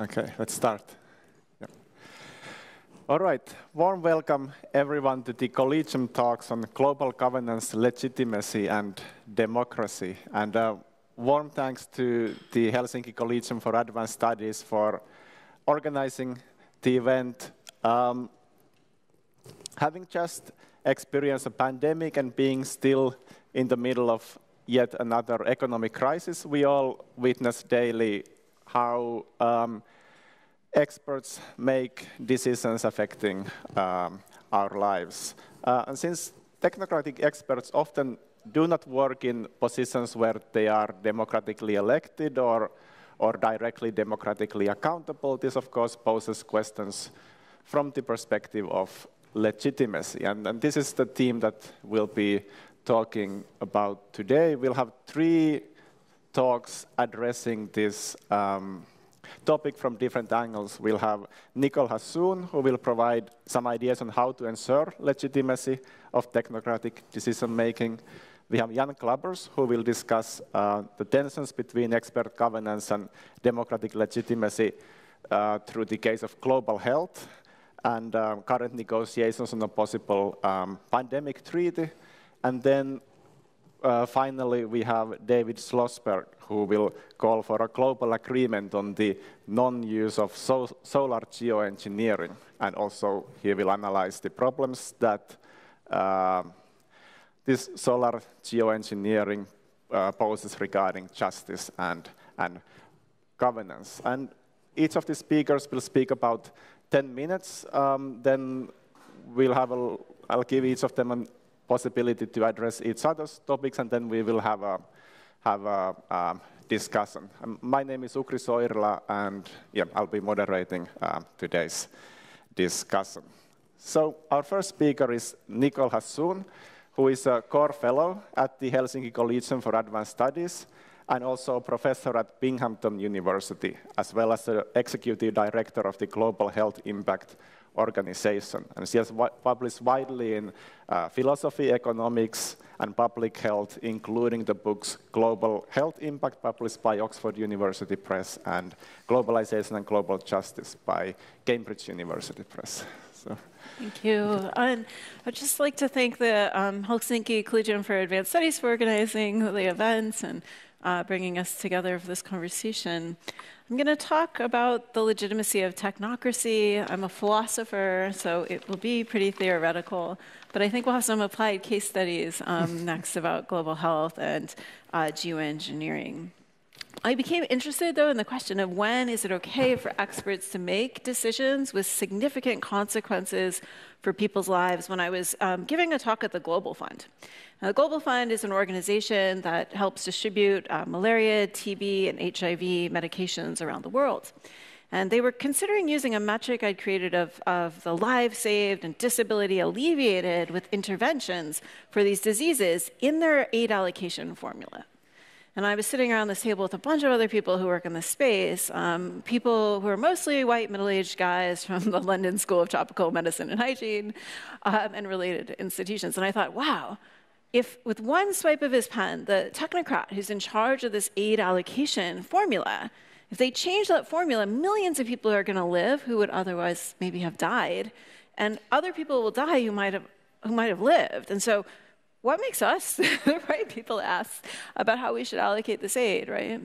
Okay, let's start. Yeah. All right, warm welcome everyone to the Collegium talks on global governance, legitimacy, and democracy. And uh, warm thanks to the Helsinki Collegium for Advanced Studies for organizing the event. Um, having just experienced a pandemic and being still in the middle of yet another economic crisis, we all witness daily how um, experts make decisions affecting um, our lives. Uh, and since technocratic experts often do not work in positions where they are democratically elected or, or directly democratically accountable, this of course poses questions from the perspective of legitimacy. And, and this is the theme that we'll be talking about today. We'll have three talks addressing this um, topic from different angles. We'll have Nicole Hassoun, who will provide some ideas on how to ensure legitimacy of technocratic decision making. We have Jan Klabbers, who will discuss uh, the tensions between expert governance and democratic legitimacy uh, through the case of global health and um, current negotiations on a possible um, pandemic treaty. And then uh, finally, we have David Schlosberg, who will call for a global agreement on the non-use of so solar geoengineering. And also, he will analyze the problems that uh, this solar geoengineering uh, poses regarding justice and, and governance. And each of the speakers will speak about 10 minutes. Um, then we'll have a, I'll give each of them a possibility to address each other's topics, and then we will have a, have a um, discussion. My name is Ukri Soirila, and yeah, I'll be moderating uh, today's discussion. So our first speaker is Nicole Hassoun, who is a core fellow at the Helsinki Collegium for Advanced Studies and also a professor at Binghamton University, as well as the executive director of the Global Health Impact Organization. And she has published widely in uh, philosophy, economics, and public health, including the books Global Health Impact, published by Oxford University Press, and Globalization and Global Justice by Cambridge University Press. So. Thank you. And I'd just like to thank the um, Helsinki Collegium for Advanced Studies for organizing the events and uh, bringing us together for this conversation. I'm going to talk about the legitimacy of technocracy. I'm a philosopher, so it will be pretty theoretical, but I think we'll have some applied case studies um, next about global health and uh, geoengineering. I became interested, though, in the question of when is it okay for experts to make decisions with significant consequences for people's lives when I was um, giving a talk at the Global Fund. Now, the Global Fund is an organization that helps distribute uh, malaria, TB, and HIV medications around the world. And they were considering using a metric I'd created of, of the lives saved and disability alleviated with interventions for these diseases in their aid allocation formula. And I was sitting around this table with a bunch of other people who work in this space, um, people who are mostly white, middle aged guys from the London School of Tropical Medicine and Hygiene um, and related institutions. And I thought, wow, if with one swipe of his pen, the technocrat who's in charge of this aid allocation formula, if they change that formula, millions of people are going to live who would otherwise maybe have died, and other people will die who might have who might have lived. And so what makes us the right people to ask about how we should allocate this aid, right?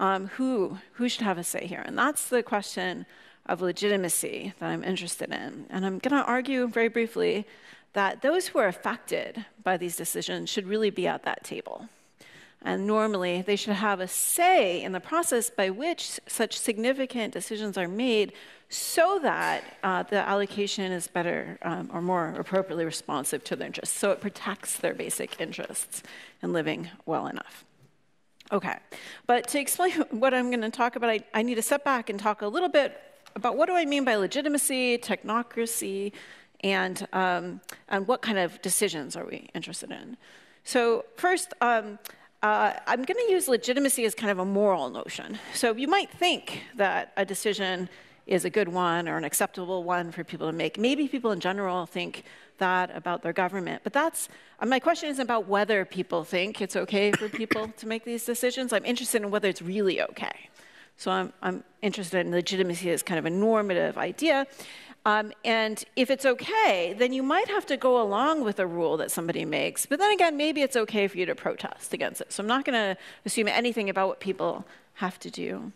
Um, who, who should have a say here? And that's the question of legitimacy that I'm interested in. And I'm going to argue very briefly that those who are affected by these decisions should really be at that table. And normally, they should have a say in the process by which such significant decisions are made so that uh, the allocation is better um, or more appropriately responsive to their interests. So it protects their basic interests in living well enough. Okay, but to explain what I'm going to talk about, I, I need to step back and talk a little bit about what do I mean by legitimacy, technocracy, and, um, and what kind of decisions are we interested in. So first, um, uh, I'm going to use legitimacy as kind of a moral notion. So you might think that a decision is a good one or an acceptable one for people to make. Maybe people in general think that about their government, but that's uh, my question isn't about whether people think it's okay for people to make these decisions. I'm interested in whether it's really okay So I'm, I'm interested in legitimacy as kind of a normative idea. Um, and if it's okay, then you might have to go along with a rule that somebody makes. But then again, maybe it's okay for you to protest against it. So I'm not going to assume anything about what people have to do.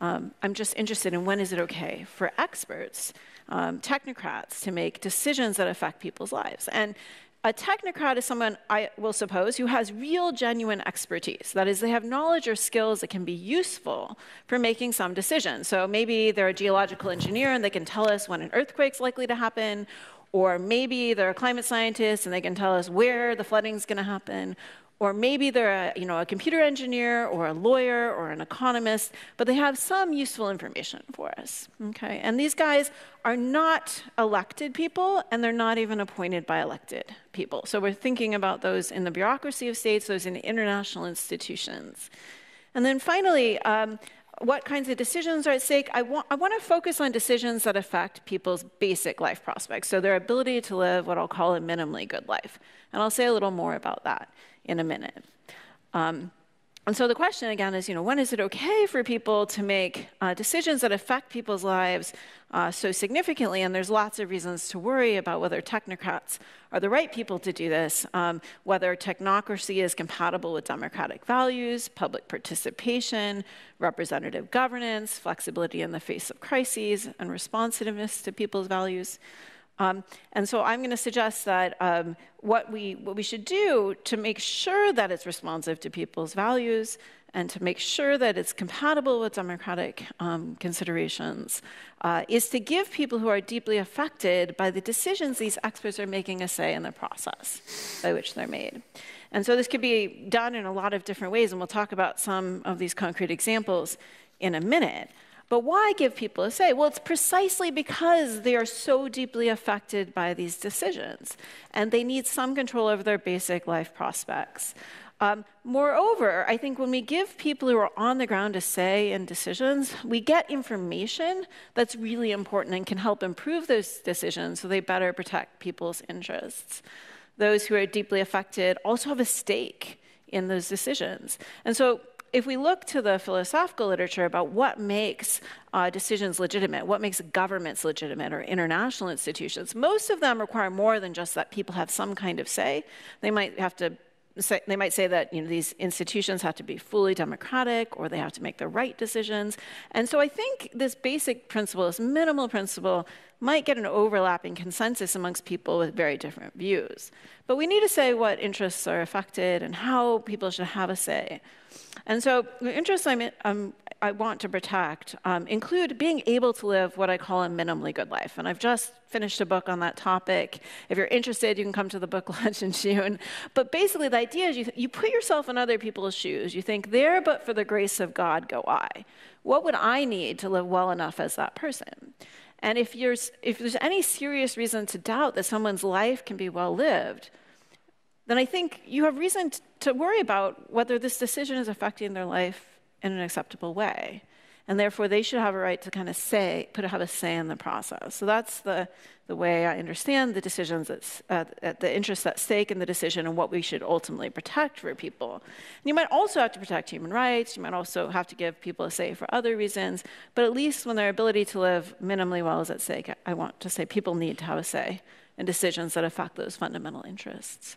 Um, I'm just interested in when is it okay for experts, um, technocrats, to make decisions that affect people's lives. And a technocrat is someone, I will suppose, who has real, genuine expertise. That is, they have knowledge or skills that can be useful for making some decision. So maybe they're a geological engineer and they can tell us when an earthquake's likely to happen, or maybe they're a climate scientist and they can tell us where the flooding's going to happen, or maybe they're a, you know, a computer engineer or a lawyer or an economist, but they have some useful information for us. Okay? And these guys are not elected people, and they're not even appointed by elected people. So we're thinking about those in the bureaucracy of states, those in international institutions. And then finally, um, what kinds of decisions are at stake? I want, I want to focus on decisions that affect people's basic life prospects, so their ability to live what I'll call a minimally good life. And I'll say a little more about that in a minute. Um, and so the question again is, you know, when is it okay for people to make uh, decisions that affect people's lives uh, so significantly? And there's lots of reasons to worry about whether technocrats are the right people to do this, um, whether technocracy is compatible with democratic values, public participation, representative governance, flexibility in the face of crises, and responsiveness to people's values. Um, and so I'm going to suggest that um, what, we, what we should do to make sure that it's responsive to people's values and to make sure that it's compatible with democratic um, considerations uh, is to give people who are deeply affected by the decisions these experts are making a say in the process by which they're made. And so this could be done in a lot of different ways, and we'll talk about some of these concrete examples in a minute. But why give people a say? Well, it's precisely because they are so deeply affected by these decisions and they need some control over their basic life prospects. Um, moreover, I think when we give people who are on the ground a say in decisions, we get information that's really important and can help improve those decisions so they better protect people's interests. Those who are deeply affected also have a stake in those decisions. And so if we look to the philosophical literature about what makes uh, decisions legitimate, what makes governments legitimate or international institutions, most of them require more than just that people have some kind of say. They might have to they might say that you know, these institutions have to be fully democratic or they have to make the right decisions. And so I think this basic principle, this minimal principle, might get an overlapping consensus amongst people with very different views. But we need to say what interests are affected and how people should have a say. And so the interests I'm, um, I want to protect um, include being able to live what I call a minimally good life. And I've just finished a book on that topic. If you're interested, you can come to the book launch in June. But basically, the idea is you, you put yourself in other people's shoes. You think, there, but for the grace of God, go I. What would I need to live well enough as that person? And if, if there's any serious reason to doubt that someone's life can be well lived, then I think you have reason to worry about whether this decision is affecting their life in an acceptable way. And therefore, they should have a right to kind of say, put have a say in the process. So that's the, the way I understand the decisions, that's, uh, the interests at stake in the decision and what we should ultimately protect for people. And you might also have to protect human rights. You might also have to give people a say for other reasons. But at least when their ability to live minimally well is at stake, I want to say people need to have a say in decisions that affect those fundamental interests.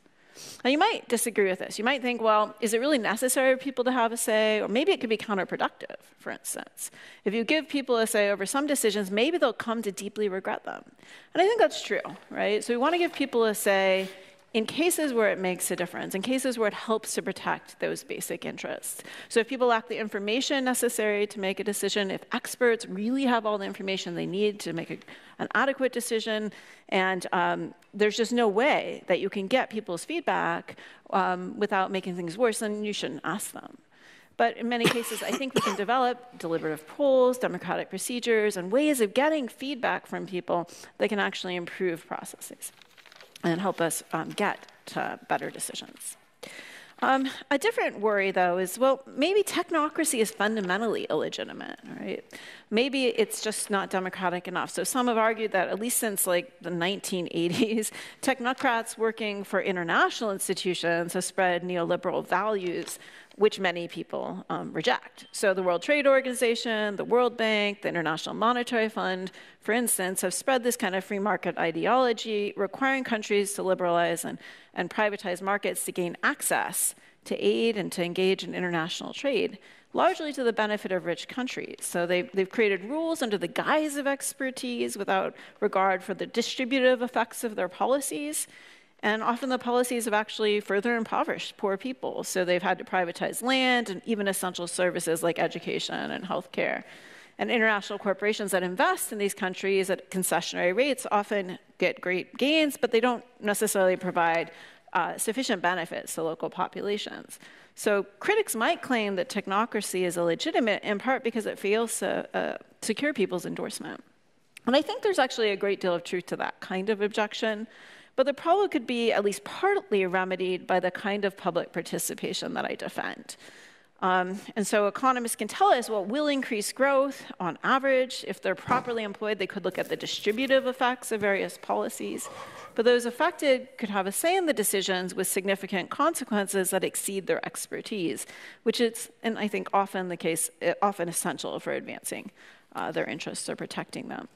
Now, you might disagree with this. You might think, well, is it really necessary for people to have a say? Or maybe it could be counterproductive, for instance. If you give people a say over some decisions, maybe they'll come to deeply regret them. And I think that's true, right? So we want to give people a say in cases where it makes a difference, in cases where it helps to protect those basic interests. So if people lack the information necessary to make a decision, if experts really have all the information they need to make a, an adequate decision, and um, there's just no way that you can get people's feedback um, without making things worse, then you shouldn't ask them. But in many cases, I think we can develop deliberative polls, democratic procedures, and ways of getting feedback from people that can actually improve processes and help us um, get to better decisions. Um, a different worry, though, is well, maybe technocracy is fundamentally illegitimate, right? Maybe it's just not democratic enough. So some have argued that at least since like the 1980s, technocrats working for international institutions have spread neoliberal values which many people um, reject. So, the World Trade Organization, the World Bank, the International Monetary Fund, for instance, have spread this kind of free market ideology, requiring countries to liberalize and, and privatize markets to gain access to aid and to engage in international trade, largely to the benefit of rich countries. So, they've, they've created rules under the guise of expertise without regard for the distributive effects of their policies and often the policies have actually further impoverished poor people. So they've had to privatize land and even essential services like education and healthcare. And international corporations that invest in these countries at concessionary rates often get great gains, but they don't necessarily provide uh, sufficient benefits to local populations. So critics might claim that technocracy is illegitimate in part because it fails to uh, secure people's endorsement. And I think there's actually a great deal of truth to that kind of objection. But the problem could be at least partly remedied by the kind of public participation that I defend. Um, and so economists can tell us what will increase growth on average. If they're properly employed, they could look at the distributive effects of various policies. But those affected could have a say in the decisions with significant consequences that exceed their expertise, which is, and I think often the case, often essential for advancing uh, their interests or protecting them.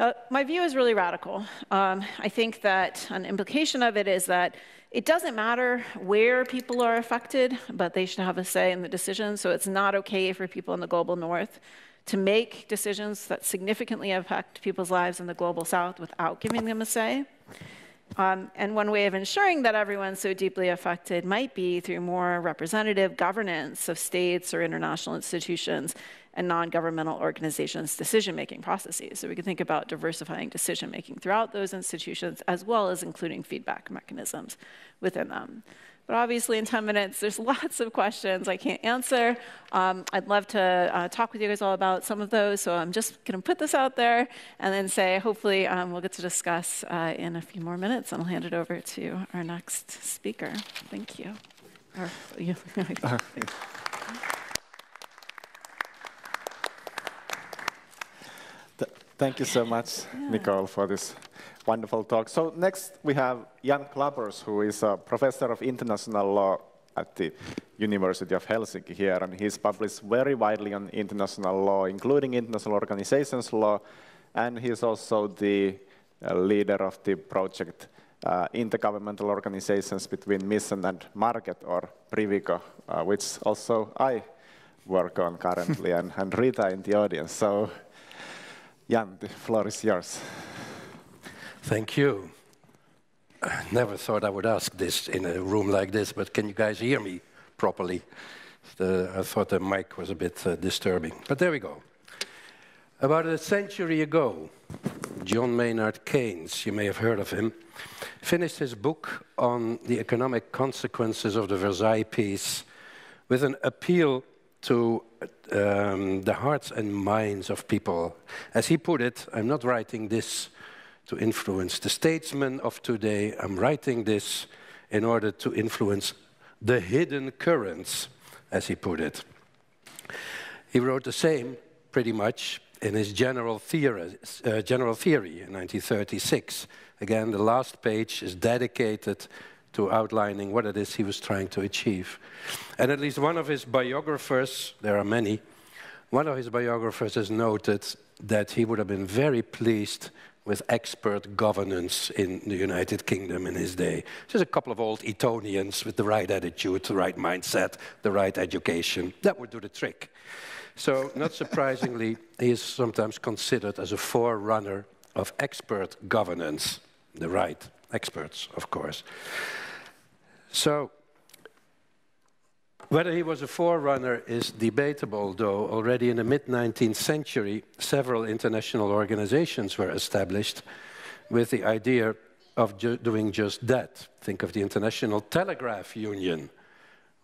Uh, my view is really radical. Um, I think that an implication of it is that it doesn't matter where people are affected, but they should have a say in the decision. So it's not okay for people in the global north to make decisions that significantly affect people's lives in the global south without giving them a say. Um, and one way of ensuring that everyone's so deeply affected might be through more representative governance of states or international institutions and non-governmental organizations' decision-making processes. So we can think about diversifying decision-making throughout those institutions, as well as including feedback mechanisms within them. But obviously, in 10 minutes, there's lots of questions I can't answer. Um, I'd love to uh, talk with you guys all about some of those, so I'm just going to put this out there and then say, hopefully, um, we'll get to discuss uh, in a few more minutes, and I'll hand it over to our next speaker. Thank you. Or, you Thank you so much, yeah. Nicole, for this wonderful talk. So next we have Jan Klabbers, who is a professor of international law at the University of Helsinki here, and he's published very widely on international law, including international organizations law, and he's also the uh, leader of the project uh, Intergovernmental Organizations Between Mission and Market, or PRIVIGO, uh, which also I work on currently, and, and Rita in the audience. So Jan, the floor is yours. Thank you. I never thought I would ask this in a room like this, but can you guys hear me properly? The, I thought the mic was a bit uh, disturbing, but there we go. About a century ago, John Maynard Keynes, you may have heard of him, finished his book on the economic consequences of the Versailles Peace with an appeal to um, the hearts and minds of people. As he put it, I'm not writing this to influence the statesmen of today, I'm writing this in order to influence the hidden currents, as he put it. He wrote the same, pretty much, in his general uh, general theory in 1936. Again, the last page is dedicated to outlining what it is he was trying to achieve. And at least one of his biographers, there are many, one of his biographers has noted that he would have been very pleased with expert governance in the United Kingdom in his day. Just a couple of old Etonians with the right attitude, the right mindset, the right education. That would do the trick. So, not surprisingly, he is sometimes considered as a forerunner of expert governance, the right experts, of course. So, whether he was a forerunner is debatable, though already in the mid 19th century, several international organizations were established with the idea of ju doing just that. Think of the International Telegraph Union,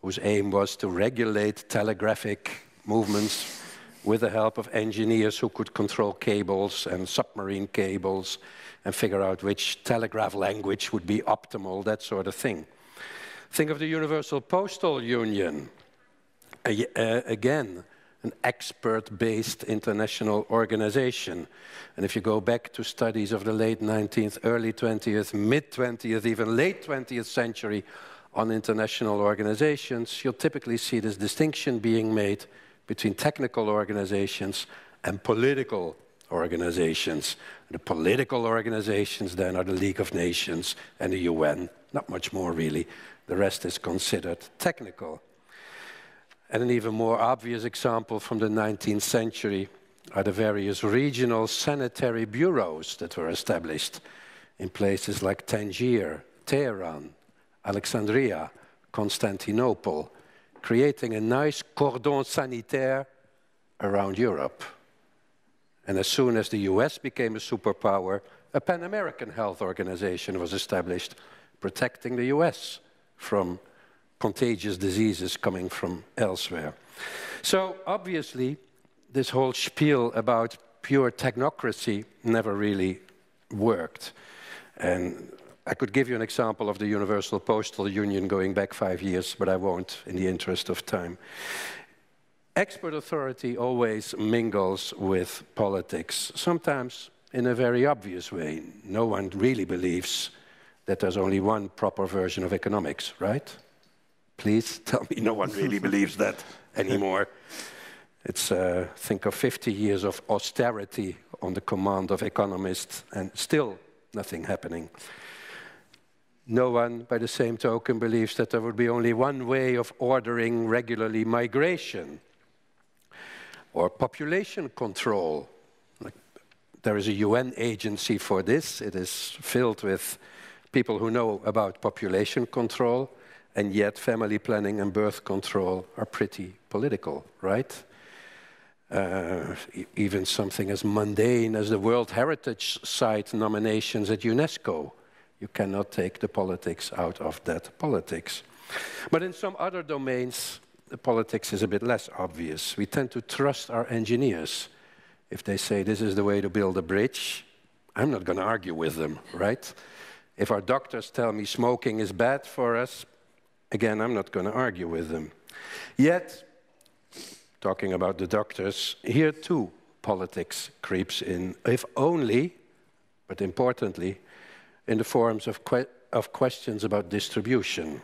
whose aim was to regulate telegraphic movements with the help of engineers who could control cables and submarine cables and figure out which telegraph language would be optimal, that sort of thing. Think of the Universal Postal Union. Uh, again, an expert-based international organization. And if you go back to studies of the late 19th, early 20th, mid-20th, even late 20th century, on international organizations, you'll typically see this distinction being made between technical organizations and political organizations. The political organizations then are the League of Nations and the UN, not much more really. The rest is considered technical. And an even more obvious example from the 19th century are the various regional sanitary bureaus that were established in places like Tangier, Tehran, Alexandria, Constantinople, creating a nice cordon sanitaire around Europe. And as soon as the US became a superpower, a Pan American Health Organization was established, protecting the US from contagious diseases coming from elsewhere. So, obviously, this whole spiel about pure technocracy never really worked. And I could give you an example of the Universal Postal Union going back five years, but I won't in the interest of time. Expert authority always mingles with politics, sometimes in a very obvious way. No one really believes that there's only one proper version of economics, right? Please tell me no one really believes that anymore. It's, uh, think of 50 years of austerity on the command of economists, and still nothing happening. No one, by the same token, believes that there would be only one way of ordering regularly migration or population control. There is a UN agency for this. It is filled with people who know about population control, and yet family planning and birth control are pretty political, right? Uh, even something as mundane as the World Heritage Site nominations at UNESCO you cannot take the politics out of that politics. But in some other domains, the politics is a bit less obvious. We tend to trust our engineers. If they say this is the way to build a bridge, I'm not going to argue with them, right? If our doctors tell me smoking is bad for us, again, I'm not going to argue with them. Yet, talking about the doctors, here too politics creeps in, if only, but importantly, in the forms of, que of questions about distribution.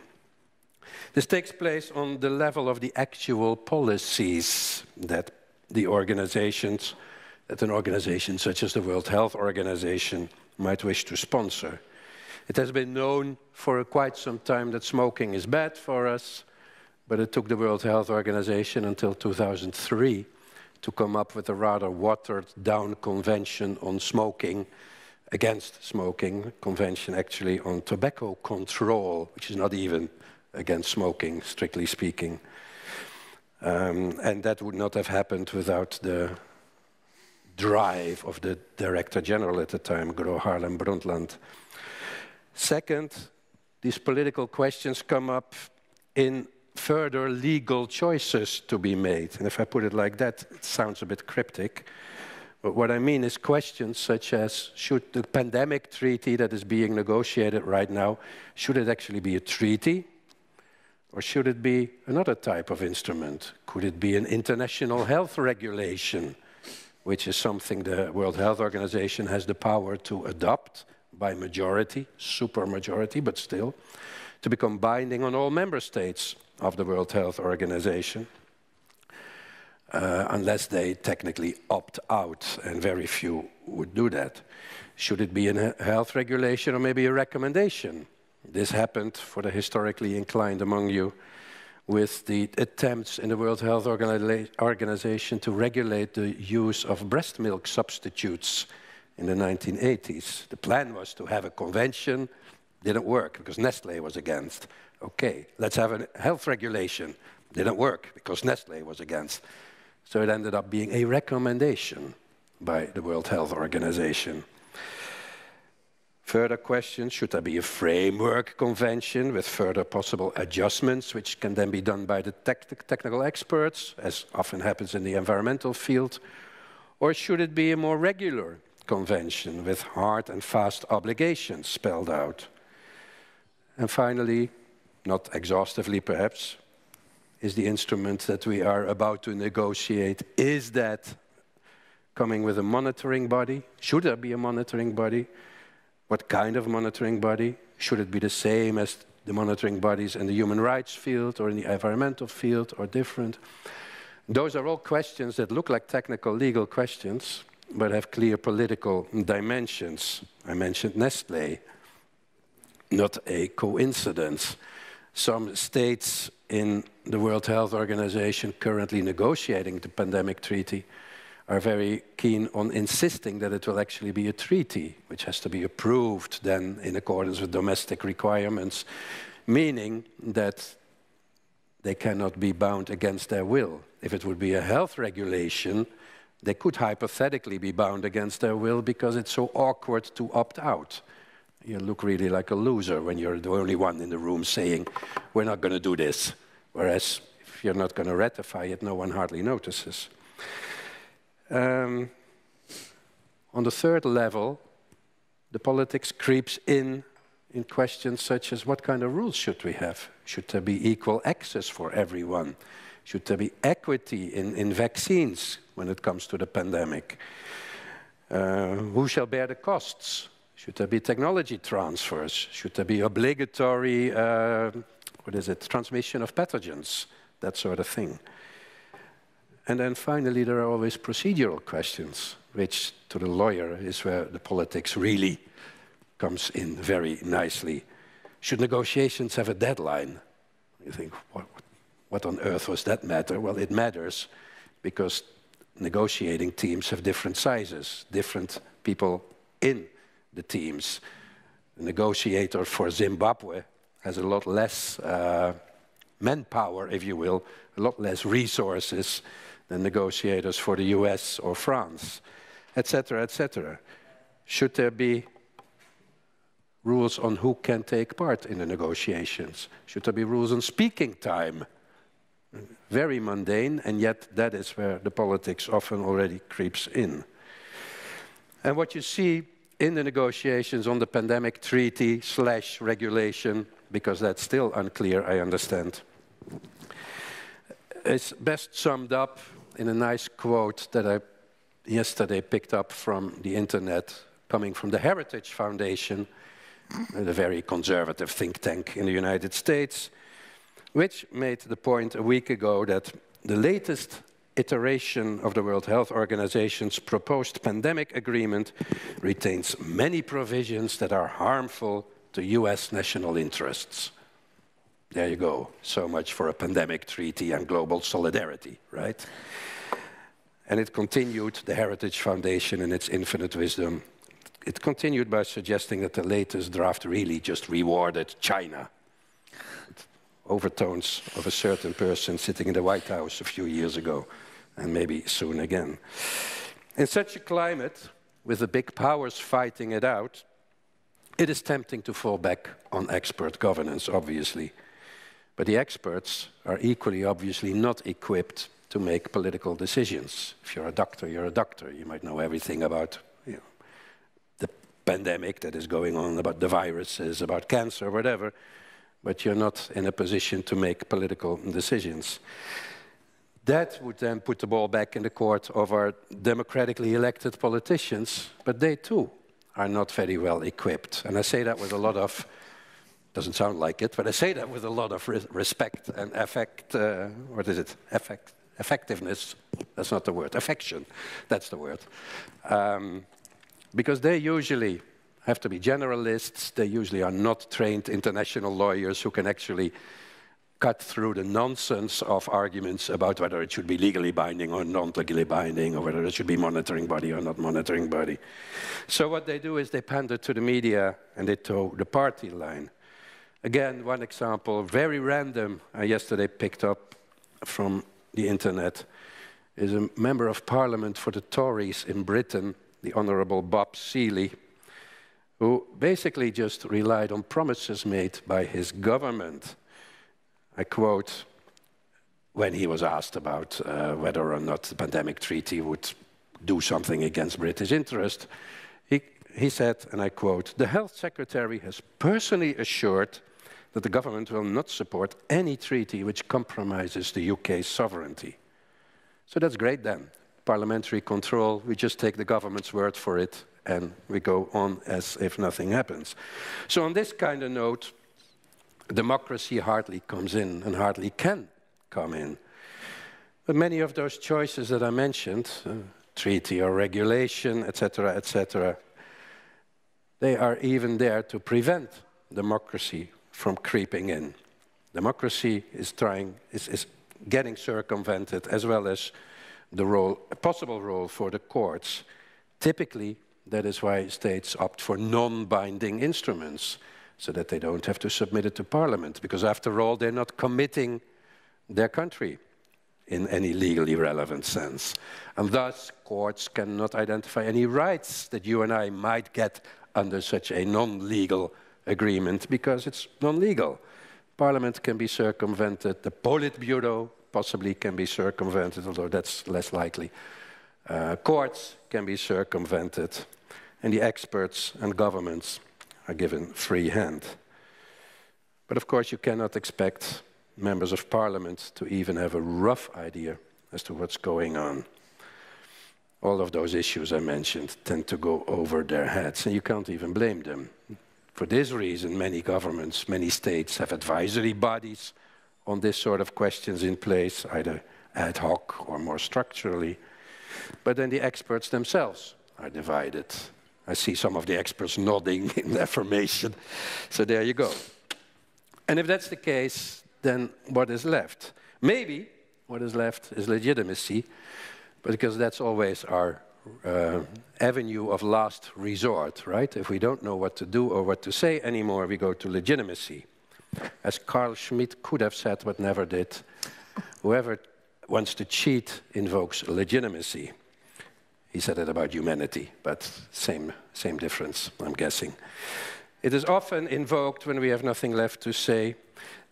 This takes place on the level of the actual policies that the organizations, that an organization such as the World Health Organization might wish to sponsor. It has been known for quite some time that smoking is bad for us, but it took the World Health Organization until 2003 to come up with a rather watered down convention on smoking against smoking, convention actually on tobacco control, which is not even against smoking, strictly speaking. Um, and that would not have happened without the drive of the Director General at the time, Gro Harlem Brundtland. Second, these political questions come up in further legal choices to be made. And if I put it like that, it sounds a bit cryptic. But what I mean is questions such as, should the pandemic treaty that is being negotiated right now, should it actually be a treaty? Or should it be another type of instrument? Could it be an international health regulation, which is something the World Health Organization has the power to adopt by majority, super majority, but still, to become binding on all member states of the World Health Organization? uh, unless they technically opt out, and very few would do that. Should it be a health regulation or maybe a recommendation? This happened for the historically inclined among you with the attempts in the World Health Organi Organization to regulate the use of breast milk substitutes in the 1980s. The plan was to have a convention, didn't work because Nestle was against. Okay, let's have a health regulation. Didn't work because Nestle was against. So it ended up being a recommendation by the World Health Organization. Further questions should there be a framework convention with further possible adjustments, which can then be done by the technical experts, as often happens in the environmental field? Or should it be a more regular convention with hard and fast obligations spelled out? And finally, not exhaustively perhaps, is the instrument that we are about to negotiate. Is that coming with a monitoring body? Should there be a monitoring body? What kind of monitoring body? Should it be the same as the monitoring bodies in the human rights field or in the environmental field or different? Those are all questions that look like technical legal questions, but have clear political dimensions. I mentioned Nestle, not a coincidence. Some states in the World Health Organization currently negotiating the pandemic treaty are very keen on insisting that it will actually be a treaty, which has to be approved then in accordance with domestic requirements, meaning that they cannot be bound against their will. If it would be a health regulation, they could hypothetically be bound against their will because it's so awkward to opt out. You look really like a loser when you're the only one in the room saying, we're not going to do this. Whereas if you're not going to ratify it, no one hardly notices. Um, on the third level, the politics creeps in in questions such as what kind of rules should we have? Should there be equal access for everyone? Should there be equity in, in vaccines when it comes to the pandemic? Uh, who shall bear the costs? Should there be technology transfers? Should there be obligatory, uh, what is it, transmission of pathogens? That sort of thing. And then finally, there are always procedural questions, which to the lawyer is where the politics really comes in very nicely. Should negotiations have a deadline? You think, what, what on earth was that matter? Well, it matters because negotiating teams have different sizes, different people in the teams. The negotiator for Zimbabwe has a lot less uh, manpower, if you will, a lot less resources the negotiators for the US or France, etc., etc. Should there be rules on who can take part in the negotiations? Should there be rules on speaking time? Very mundane, and yet that is where the politics often already creeps in. And what you see in the negotiations on the pandemic treaty slash regulation, because that's still unclear, I understand, is best summed up in a nice quote that I yesterday picked up from the internet, coming from the Heritage Foundation, a very conservative think tank in the United States, which made the point a week ago that the latest iteration of the World Health Organization's proposed pandemic agreement retains many provisions that are harmful to US national interests. There you go. So much for a pandemic treaty and global solidarity, right? And it continued, the Heritage Foundation in its infinite wisdom, it continued by suggesting that the latest draft really just rewarded China. Overtones of a certain person sitting in the White House a few years ago, and maybe soon again. In such a climate, with the big powers fighting it out, it is tempting to fall back on expert governance, obviously. But the experts are equally obviously not equipped to make political decisions. If you're a doctor, you're a doctor. You might know everything about you know, the pandemic that is going on, about the viruses, about cancer, whatever, but you're not in a position to make political decisions. That would then put the ball back in the court of our democratically elected politicians, but they too are not very well equipped. And I say that with a lot of doesn't sound like it, but I say that with a lot of respect and affect. Uh, what is it? Affect, effectiveness. That's not the word. Affection. That's the word. Um, because they usually have to be generalists. They usually are not trained international lawyers who can actually cut through the nonsense of arguments about whether it should be legally binding or non-legally binding, or whether it should be monitoring body or not monitoring body. So what they do is they pander to the media and they toe the party line. Again, one example, very random, I yesterday picked up from the internet, is a member of parliament for the Tories in Britain, the Honourable Bob Seely, who basically just relied on promises made by his government. I quote, when he was asked about uh, whether or not the pandemic treaty would do something against British interest, he, he said, and I quote, the health secretary has personally assured that the government will not support any treaty which compromises the UK's sovereignty. So that's great then. Parliamentary control, we just take the government's word for it and we go on as if nothing happens. So on this kind of note, democracy hardly comes in and hardly can come in. But many of those choices that I mentioned, uh, treaty or regulation, etc., etc., they are even there to prevent democracy from creeping in. Democracy is trying, is, is getting circumvented, as well as the role, a possible role for the courts. Typically, that is why states opt for non-binding instruments, so that they don't have to submit it to parliament, because after all, they're not committing their country in any legally relevant sense. And thus, courts cannot identify any rights that you and I might get under such a non-legal agreement because it's non-legal. Parliament can be circumvented, the Politburo possibly can be circumvented, although that's less likely. Uh, courts can be circumvented, and the experts and governments are given free hand. But of course, you cannot expect members of parliament to even have a rough idea as to what's going on. All of those issues I mentioned tend to go over their heads, and you can't even blame them. For this reason, many governments, many states have advisory bodies on this sort of questions in place, either ad hoc or more structurally. But then the experts themselves are divided. I see some of the experts nodding in affirmation. So there you go. And if that's the case, then what is left? Maybe what is left is legitimacy, because that's always our uh, avenue of last resort, right? If we don't know what to do or what to say anymore, we go to legitimacy. As Carl Schmitt could have said but never did, whoever wants to cheat invokes legitimacy. He said it about humanity, but same, same difference, I'm guessing. It is often invoked when we have nothing left to say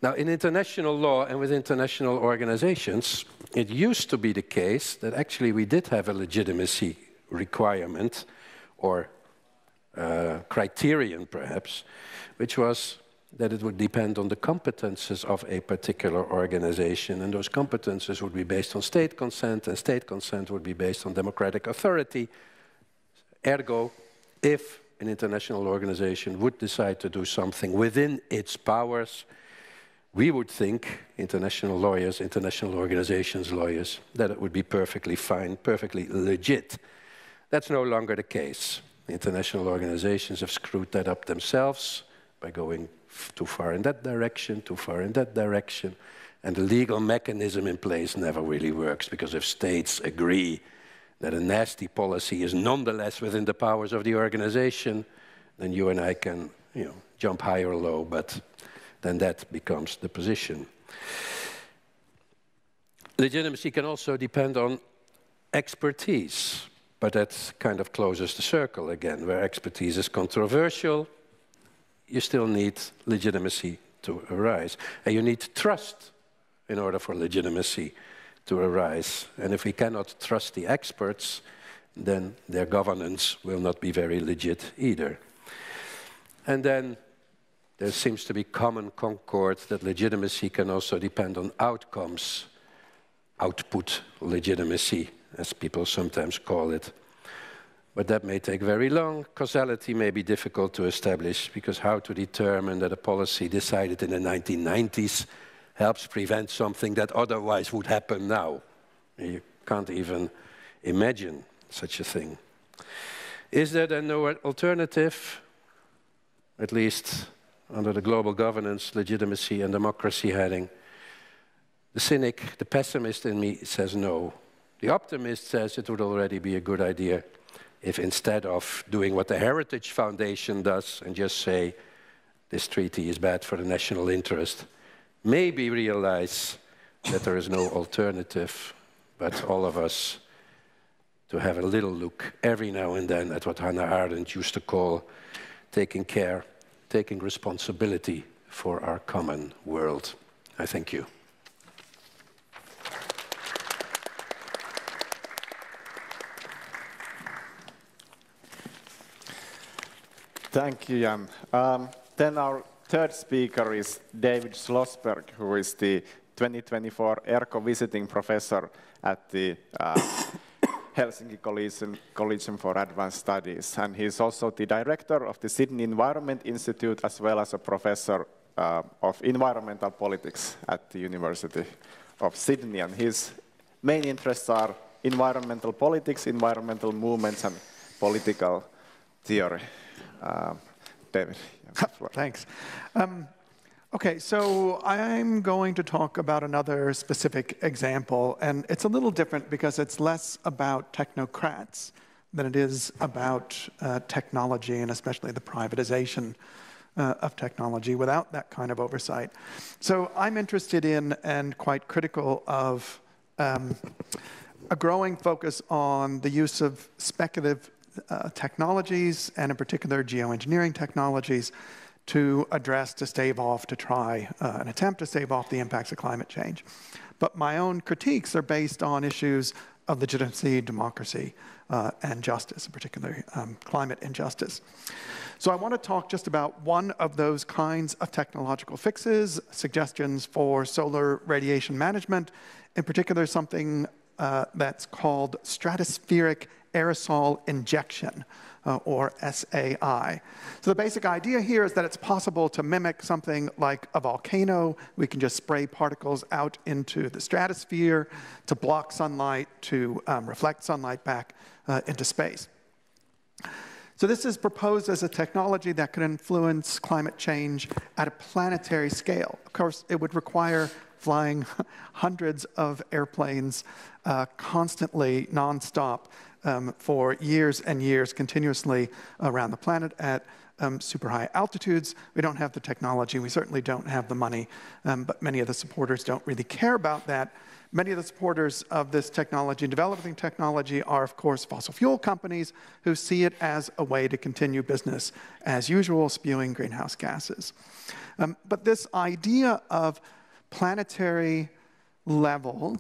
now, in international law and with international organizations, it used to be the case that actually we did have a legitimacy requirement or uh, criterion, perhaps, which was that it would depend on the competences of a particular organization, and those competences would be based on state consent, and state consent would be based on democratic authority. Ergo, if an international organization would decide to do something within its powers, we would think, international lawyers, international organizations lawyers, that it would be perfectly fine, perfectly legit. That's no longer the case. International organizations have screwed that up themselves by going too far in that direction, too far in that direction, and the legal mechanism in place never really works because if states agree that a nasty policy is nonetheless within the powers of the organization, then you and I can, you know, jump high or low, but then that becomes the position. Legitimacy can also depend on expertise, but that kind of closes the circle again. Where expertise is controversial, you still need legitimacy to arise. And you need trust in order for legitimacy to arise. And if we cannot trust the experts, then their governance will not be very legit either. And then there seems to be common concord that legitimacy can also depend on outcomes, output legitimacy, as people sometimes call it. But that may take very long. Causality may be difficult to establish because how to determine that a policy decided in the 1990s helps prevent something that otherwise would happen now? You can't even imagine such a thing. Is there then no alternative? At least under the global governance, legitimacy, and democracy heading. The cynic, the pessimist in me says no. The optimist says it would already be a good idea if instead of doing what the Heritage Foundation does and just say this treaty is bad for the national interest, maybe realize that there is no alternative, but all of us to have a little look every now and then at what Hannah Arendt used to call taking care taking responsibility for our common world. I thank you. Thank you, Jan. Um, then our third speaker is David Schlosberg, who is the 2024 ERCO visiting professor at the uh, Helsinki Collegium, Collegium for Advanced Studies. And he's also the director of the Sydney Environment Institute, as well as a professor uh, of environmental politics at the University of Sydney, and his main interests are environmental politics, environmental movements, and political theory. Uh, David. Thanks. Um, okay, so I'm going to talk about another specific example, and it's a little different because it's less about technocrats than it is about uh, technology and especially the privatization uh, of technology without that kind of oversight. So I'm interested in and quite critical of um, a growing focus on the use of speculative uh, technologies, and in particular geoengineering technologies, to address, to stave off, to try uh, an attempt to stave off the impacts of climate change. But my own critiques are based on issues of legitimacy, democracy, uh, and justice, in particular um, climate injustice. So I want to talk just about one of those kinds of technological fixes, suggestions for solar radiation management, in particular something uh, that's called stratospheric aerosol injection, uh, or SAI. So the basic idea here is that it's possible to mimic something like a volcano. We can just spray particles out into the stratosphere to block sunlight, to um, reflect sunlight back uh, into space. So this is proposed as a technology that could influence climate change at a planetary scale. Of course, it would require flying hundreds of airplanes uh, constantly, nonstop, um, for years and years continuously around the planet at um, super high altitudes. We don't have the technology, we certainly don't have the money, um, but many of the supporters don't really care about that. Many of the supporters of this technology, developing technology, are of course fossil fuel companies who see it as a way to continue business as usual, spewing greenhouse gases. Um, but this idea of planetary level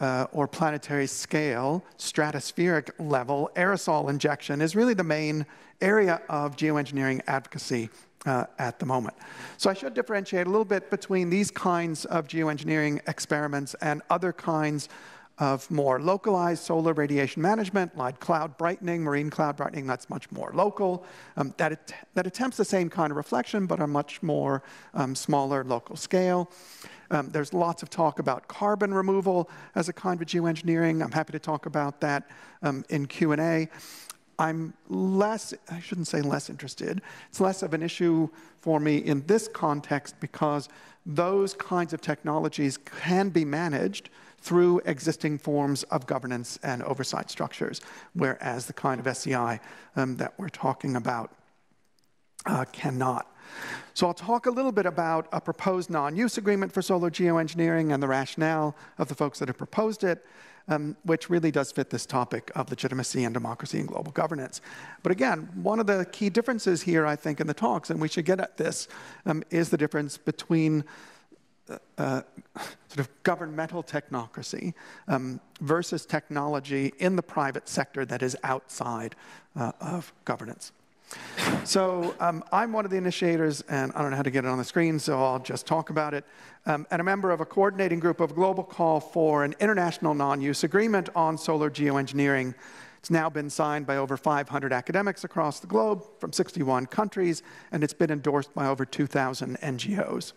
uh, or planetary scale, stratospheric level, aerosol injection is really the main area of geoengineering advocacy uh, at the moment. So I should differentiate a little bit between these kinds of geoengineering experiments and other kinds of more localized solar radiation management, like cloud brightening, marine cloud brightening, that's much more local. Um, that, it, that attempts the same kind of reflection, but on much more um, smaller local scale. Um, there's lots of talk about carbon removal as a kind of geoengineering. I'm happy to talk about that um, in Q&A. I'm less, I shouldn't say less interested, it's less of an issue for me in this context because those kinds of technologies can be managed through existing forms of governance and oversight structures, whereas the kind of SAI um, that we're talking about uh, cannot. So I'll talk a little bit about a proposed non-use agreement for solar geoengineering and the rationale of the folks that have proposed it, um, which really does fit this topic of legitimacy and democracy and global governance. But again, one of the key differences here, I think, in the talks, and we should get at this, um, is the difference between uh, sort of governmental technocracy um, versus technology in the private sector that is outside uh, of governance. So um, I'm one of the initiators, and I don't know how to get it on the screen, so I'll just talk about it. Um, and a member of a coordinating group of global call for an international non-use agreement on solar geoengineering. It's now been signed by over 500 academics across the globe from 61 countries, and it's been endorsed by over 2,000 NGOs.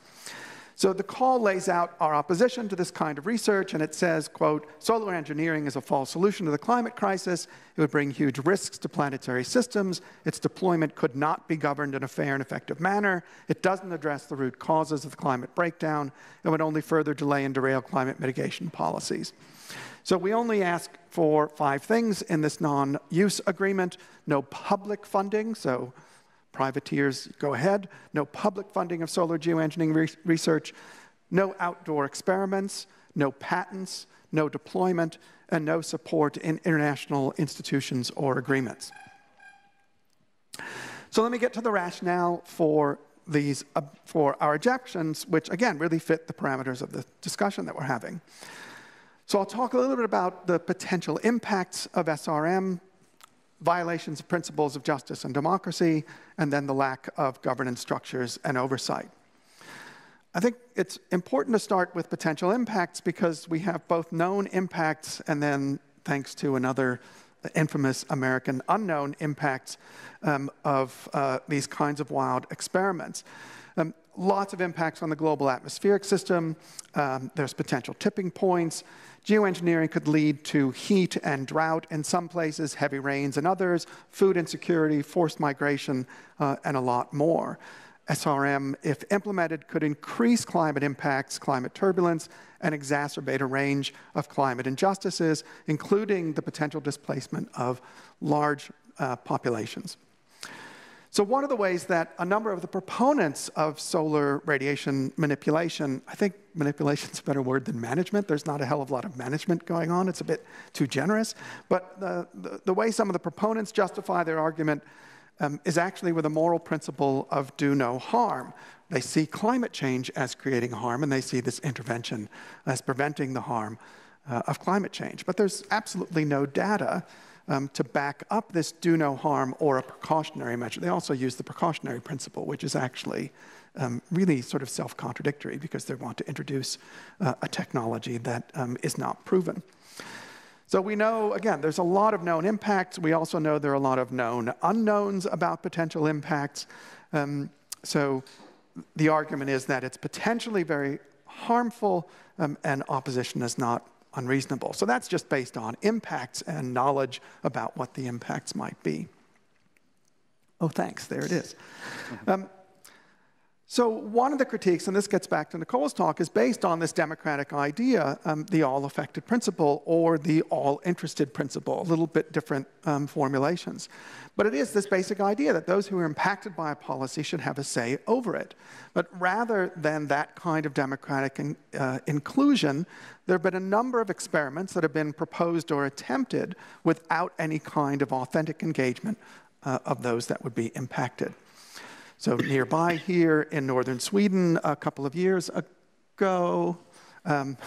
So the call lays out our opposition to this kind of research, and it says, quote, solar engineering is a false solution to the climate crisis. It would bring huge risks to planetary systems. Its deployment could not be governed in a fair and effective manner. It doesn't address the root causes of the climate breakdown. It would only further delay and derail climate mitigation policies. So we only ask for five things in this non-use agreement. No public funding, so privateers go ahead, no public funding of solar geoengineering re research, no outdoor experiments, no patents, no deployment, and no support in international institutions or agreements. So let me get to the rationale for these uh, for our objections, which again really fit the parameters of the discussion that we're having. So I'll talk a little bit about the potential impacts of SRM, violations of principles of justice and democracy, and then the lack of governance structures and oversight. I think it's important to start with potential impacts because we have both known impacts and then, thanks to another infamous American unknown impacts um, of uh, these kinds of wild experiments. Um, lots of impacts on the global atmospheric system. Um, there's potential tipping points. Geoengineering could lead to heat and drought in some places, heavy rains in others, food insecurity, forced migration, uh, and a lot more. SRM, if implemented, could increase climate impacts, climate turbulence, and exacerbate a range of climate injustices, including the potential displacement of large uh, populations. So, one of the ways that a number of the proponents of solar radiation manipulation, I think manipulation is a better word than management. There's not a hell of a lot of management going on, it's a bit too generous. But the, the, the way some of the proponents justify their argument um, is actually with a moral principle of do no harm. They see climate change as creating harm, and they see this intervention as preventing the harm uh, of climate change. But there's absolutely no data um, to back up this do no harm or a precautionary measure. They also use the precautionary principle, which is actually um, really sort of self contradictory because they want to introduce uh, a technology that um, is not proven. So we know, again, there's a lot of known impacts. We also know there are a lot of known unknowns about potential impacts. Um, so the argument is that it's potentially very harmful um, and opposition is not unreasonable. So that's just based on impacts and knowledge about what the impacts might be. Oh, thanks, there it is. Um, so, one of the critiques, and this gets back to Nicole's talk, is based on this democratic idea, um, the all affected principle or the all interested principle, a little bit different um, formulations. But it is this basic idea that those who are impacted by a policy should have a say over it. But rather than that kind of democratic in, uh, inclusion, there have been a number of experiments that have been proposed or attempted without any kind of authentic engagement uh, of those that would be impacted. So nearby here in northern Sweden, a couple of years ago, um,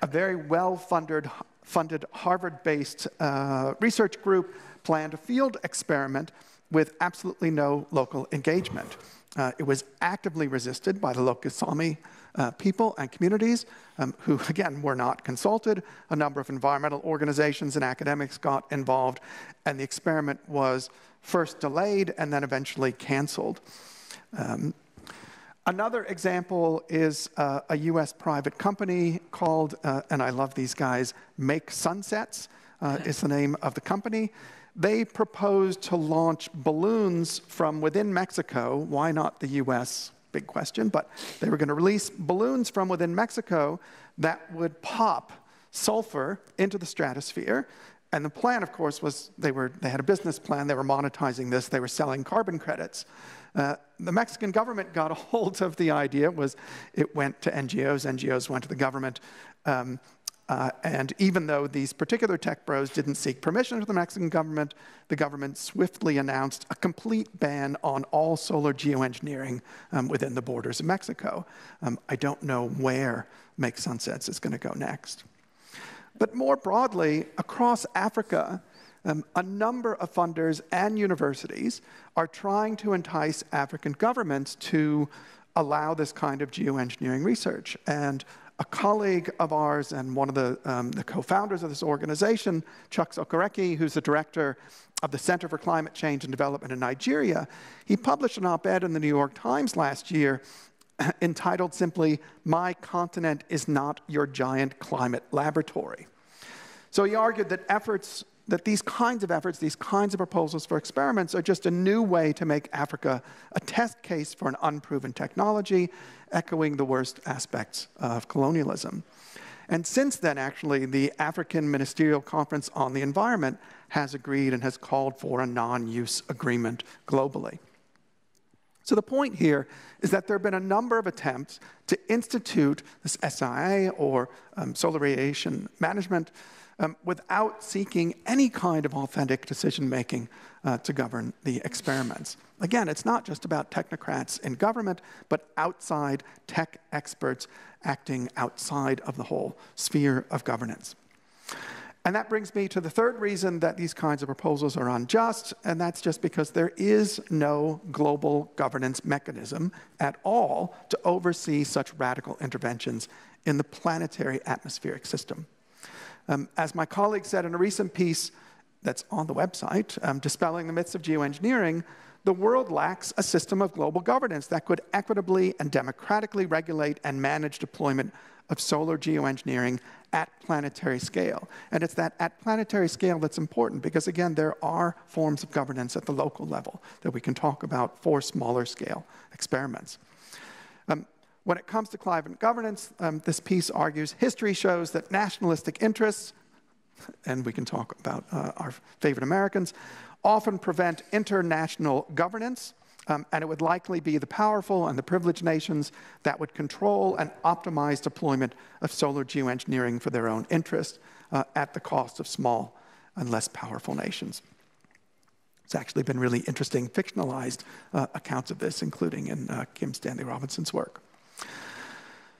a very well-funded funded Harvard-based uh, research group planned a field experiment with absolutely no local engagement. Uh, it was actively resisted by the local Sami uh, people and communities um, who, again, were not consulted. A number of environmental organizations and academics got involved, and the experiment was first delayed and then eventually canceled. Um, another example is uh, a US private company called, uh, and I love these guys, Make Sunsets uh, is the name of the company. They proposed to launch balloons from within Mexico. Why not the US? Big question. But they were going to release balloons from within Mexico that would pop sulfur into the stratosphere and the plan, of course, was they, were, they had a business plan, they were monetizing this, they were selling carbon credits. Uh, the Mexican government got a hold of the idea, was it went to NGOs, NGOs went to the government. Um, uh, and even though these particular tech bros didn't seek permission from the Mexican government, the government swiftly announced a complete ban on all solar geoengineering um, within the borders of Mexico. Um, I don't know where Make Sunsets is going to go next. But more broadly, across Africa, um, a number of funders and universities are trying to entice African governments to allow this kind of geoengineering research. And a colleague of ours and one of the, um, the co-founders of this organization, Chuck Okereke, who's the director of the Center for Climate Change and Development in Nigeria, he published an op-ed in the New York Times last year entitled simply, My Continent is Not Your Giant Climate Laboratory. So he argued that efforts, that these kinds of efforts, these kinds of proposals for experiments are just a new way to make Africa a test case for an unproven technology, echoing the worst aspects of colonialism. And since then, actually, the African Ministerial Conference on the Environment has agreed and has called for a non use agreement globally. So the point here is that there have been a number of attempts to institute this SIA or um, solar radiation management um, without seeking any kind of authentic decision making uh, to govern the experiments. Again, it's not just about technocrats in government, but outside tech experts acting outside of the whole sphere of governance. And that brings me to the third reason that these kinds of proposals are unjust, and that's just because there is no global governance mechanism at all to oversee such radical interventions in the planetary atmospheric system. Um, as my colleague said in a recent piece that's on the website, um, Dispelling the Myths of Geoengineering, the world lacks a system of global governance that could equitably and democratically regulate and manage deployment of solar geoengineering at planetary scale. And it's that at planetary scale that's important because, again, there are forms of governance at the local level that we can talk about for smaller scale experiments. Um, when it comes to climate governance, um, this piece argues history shows that nationalistic interests, and we can talk about uh, our favorite Americans, often prevent international governance. Um, and it would likely be the powerful and the privileged nations that would control and optimize deployment of solar geoengineering for their own interest uh, at the cost of small and less powerful nations. It's actually been really interesting fictionalized uh, accounts of this, including in uh, Kim Stanley Robinson's work.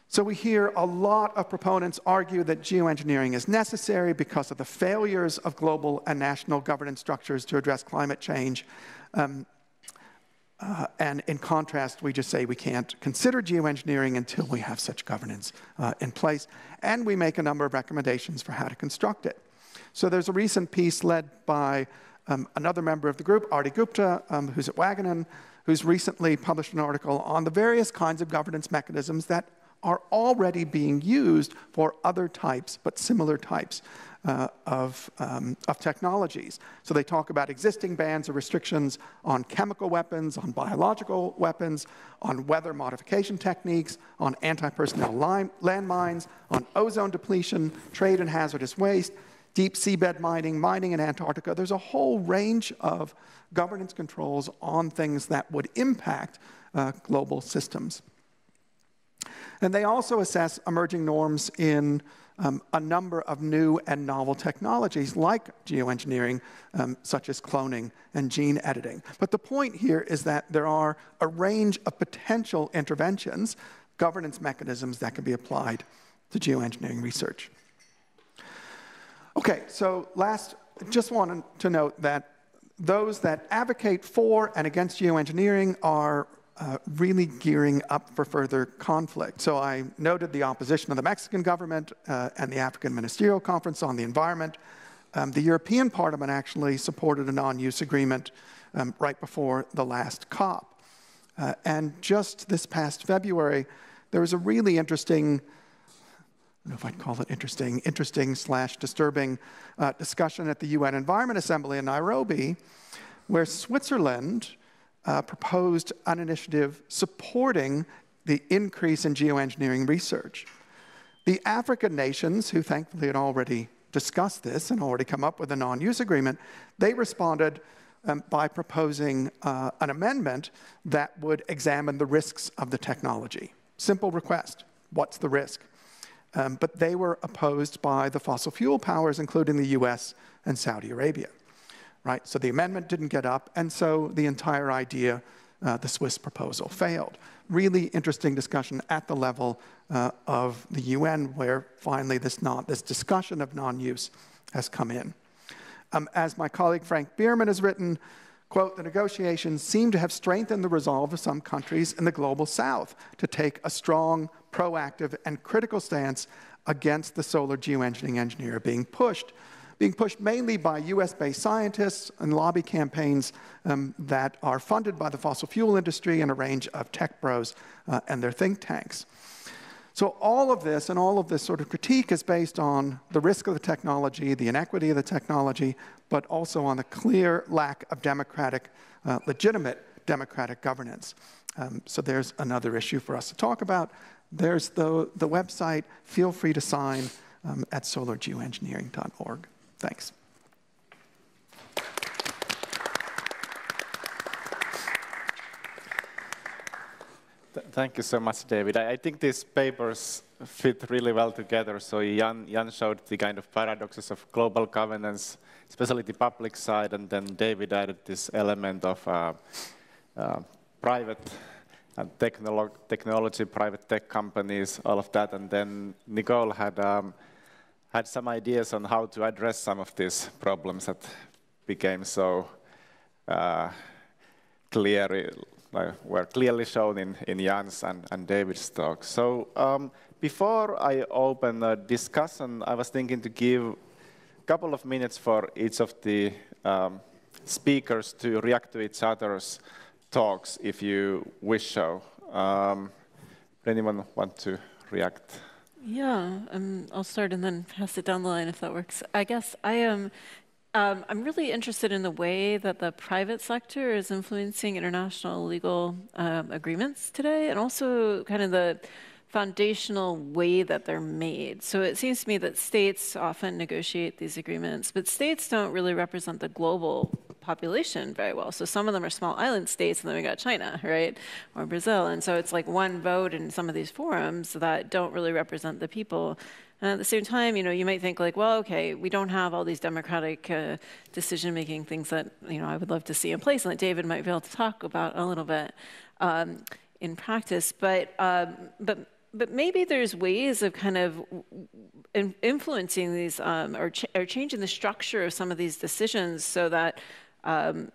So we hear a lot of proponents argue that geoengineering is necessary because of the failures of global and national governance structures to address climate change. Um, uh, and in contrast, we just say we can't consider geoengineering until we have such governance uh, in place. And we make a number of recommendations for how to construct it. So there's a recent piece led by um, another member of the group, Aarti Gupta, um, who's at Wageningen, who's recently published an article on the various kinds of governance mechanisms that are already being used for other types, but similar types uh, of, um, of technologies. So they talk about existing bans or restrictions on chemical weapons, on biological weapons, on weather modification techniques, on anti personnel landmines, on ozone depletion, trade in hazardous waste, deep seabed mining, mining in Antarctica. There's a whole range of governance controls on things that would impact uh, global systems. And they also assess emerging norms in um, a number of new and novel technologies like geoengineering, um, such as cloning and gene editing. But the point here is that there are a range of potential interventions, governance mechanisms that can be applied to geoengineering research. Okay, so last, just wanted to note that those that advocate for and against geoengineering are uh, really gearing up for further conflict. So I noted the opposition of the Mexican government uh, and the African Ministerial Conference on the Environment. Um, the European Parliament actually supported a non use agreement um, right before the last COP. Uh, and just this past February, there was a really interesting, I don't know if I'd call it interesting, interesting slash disturbing uh, discussion at the UN Environment Assembly in Nairobi, where Switzerland uh, proposed an initiative supporting the increase in geoengineering research. The African nations, who thankfully had already discussed this and already come up with a non use agreement, they responded um, by proposing uh, an amendment that would examine the risks of the technology. Simple request what's the risk? Um, but they were opposed by the fossil fuel powers, including the US and Saudi Arabia right? So the amendment didn't get up, and so the entire idea, uh, the Swiss proposal, failed. Really interesting discussion at the level uh, of the UN, where finally this, non, this discussion of non-use has come in. Um, as my colleague Frank Biermann has written, quote, the negotiations seem to have strengthened the resolve of some countries in the global south to take a strong, proactive, and critical stance against the solar geoengineering engineer being pushed being pushed mainly by US based scientists and lobby campaigns um, that are funded by the fossil fuel industry and a range of tech bros uh, and their think tanks. So, all of this and all of this sort of critique is based on the risk of the technology, the inequity of the technology, but also on the clear lack of democratic, uh, legitimate democratic governance. Um, so, there's another issue for us to talk about. There's the, the website. Feel free to sign um, at solargeoengineering.org. Thanks. Thank you so much, David. I, think these papers fit really well together. So Jan, Jan showed the kind of paradoxes of global governance, especially the public side, and then David added this element of uh, uh, private and technolo technology, private tech companies, all of that. And then Nicole had um, had some ideas on how to address some of these problems that became so uh, clear, uh, were clearly shown in, in Jan's and, and David's talk. So um, before I open the discussion, I was thinking to give a couple of minutes for each of the um, speakers to react to each other's talks if you wish so. Um, anyone want to react? Yeah, um, I'll start and then pass it down the line if that works. I guess I am. Um, I'm really interested in the way that the private sector is influencing international legal um, agreements today, and also kind of the foundational way that they're made. So it seems to me that states often negotiate these agreements, but states don't really represent the global population very well. So some of them are small island states, and then we got China, right, or Brazil, and so it's like one vote in some of these forums that don't really represent the people. And at the same time, you know, you might think like, well, okay, we don't have all these democratic uh, decision-making things that you know I would love to see in place, and that David might be able to talk about a little bit um, in practice. But um, but but maybe there's ways of kind of influencing these um, or, ch- or, changing the structure of some of these decisions so that um,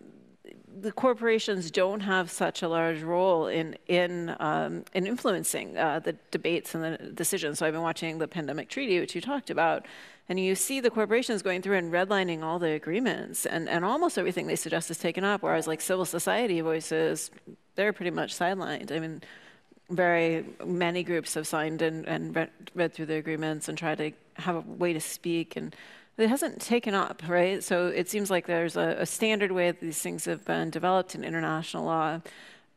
the corporations don't have such a large role in in um, in influencing uh, the debates and the decisions. So I've been watching the pandemic treaty, which you talked about, and you see the corporations going through and redlining all the agreements, and and almost everything they suggest is taken up. Whereas like civil society voices, they're pretty much sidelined. I mean very many groups have signed and, and read, read, through the agreements and tried to have a way to speak and it hasn't taken up right so it seems like there's a, a standard way that these things have been developed in international law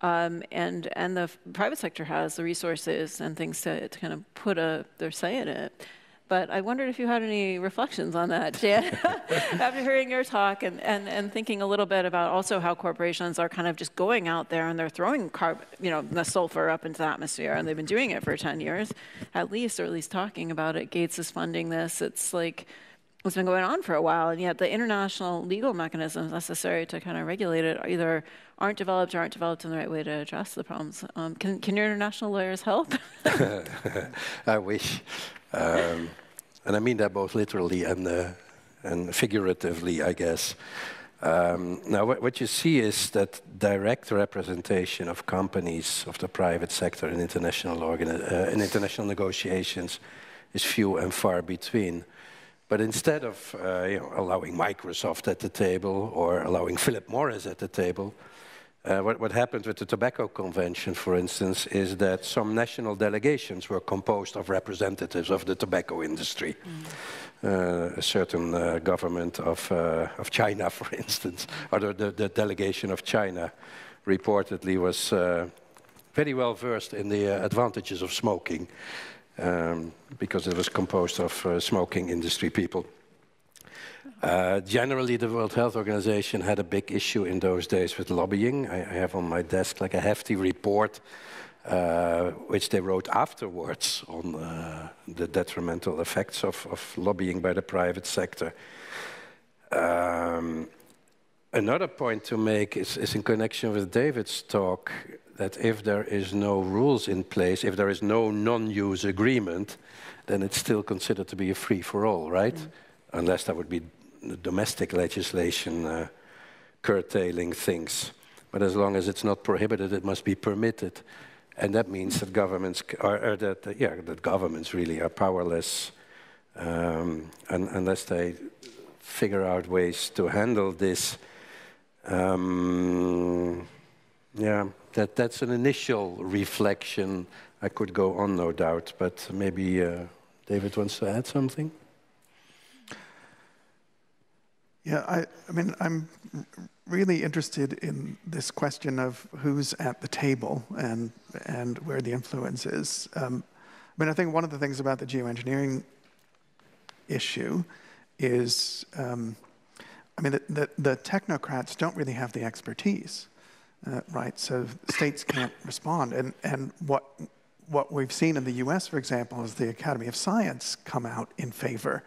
um, and and the private sector has the resources and things to, to kind of put a, their say in it but I wondered if you had any reflections on that, Jan, after hearing your talk and, and, and thinking a little bit about also how corporations are kind of just going out there and they're throwing carb, you know, the sulfur up into the atmosphere, and they've been doing it for 10 years, at least, or at least talking about it. Gates is funding this. It's like it's been going on for a while, and yet the international legal mechanisms necessary to kind of regulate it either aren't developed or aren't developed in the right way to address the problems. Um, can, can your international lawyers help? I wish. Um, and I mean that both literally and, uh, and figuratively, I guess. Um, now, what, what, you see is that direct representation of companies of the private sector in international, uh, in international negotiations is few and far between. But instead of uh, you know, allowing Microsoft at the table or allowing Philip Morris at the table, uh, what, what, happened with the Tobacco Convention, for instance, is that some national delegations were composed of representatives of the tobacco industry. Mm. Uh, a certain uh, government of, uh, of China, for instance, or the, the, the, delegation of China reportedly was uh, very well versed in the uh, advantages of smoking um, because it was composed of smoking industry people. Uh, generally, the World Health Organization had a big issue in those days with lobbying. I, I have on my desk like a hefty report uh, which they wrote afterwards on uh, the detrimental effects of, of, lobbying by the private sector. Um, another point to make is, is in connection with David's talk that if there is no rules in place, if there is no non-use agreement, then it's still considered to be a free-for-all, right? Mm. Unless that would be domestic legislation uh, curtailing things. But as long as it's not prohibited, it must be permitted. And that means that governments are, that, uh, yeah, that governments really are powerless um, and, unless they figure out ways to handle this. Um, yeah, that, that's an initial reflection. I could go on, no doubt, but maybe uh, David wants to add something. Yeah, I, I mean, I'm really interested in this question of who's at the table and, and where the influence is. Um, I mean, I think one of the things about the geoengineering issue is, um, I mean, the, the, the, technocrats don't really have the expertise, uh, right? So states can't respond. And, and what, what we've seen in the US, for example, is the Academy of Science come out in favor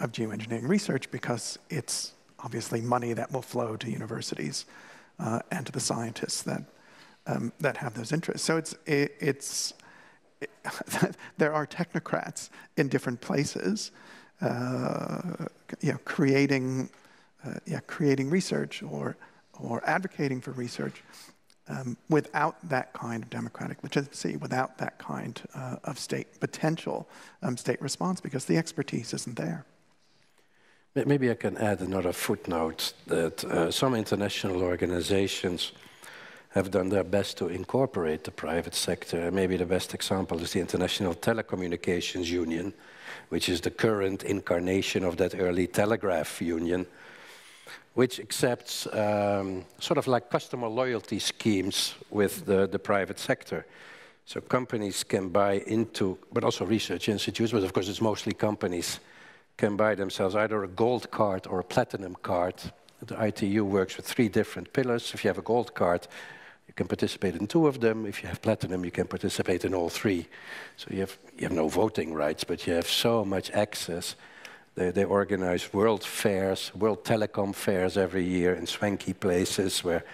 of geoengineering research because it's obviously money that will flow to universities uh, and to the scientists that, um, that have those interests. So it's, it, it's it, there are technocrats in different places uh, you know, creating, uh, yeah, creating research or, or advocating for research um, without that kind of democratic legitimacy, without that kind uh, of state potential um, state response, because the expertise isn't there. Maybe I can add another footnote that uh, some international organizations have done their best to incorporate the private sector. Maybe the best example is the International Telecommunications Union, which is the current incarnation of that early telegraph union, which accepts um, sort of like customer loyalty schemes with the, the private sector. So companies can buy into, but also research institutes, but of course it's mostly companies, can buy themselves either a gold card or a platinum card. The ITU works with three different pillars. If you have a gold card, you can participate in two of them. If you have platinum, you can participate in all three. So you have, you have no voting rights, but you have so much access. They, they organize world fairs, world telecom fairs every year in swanky places where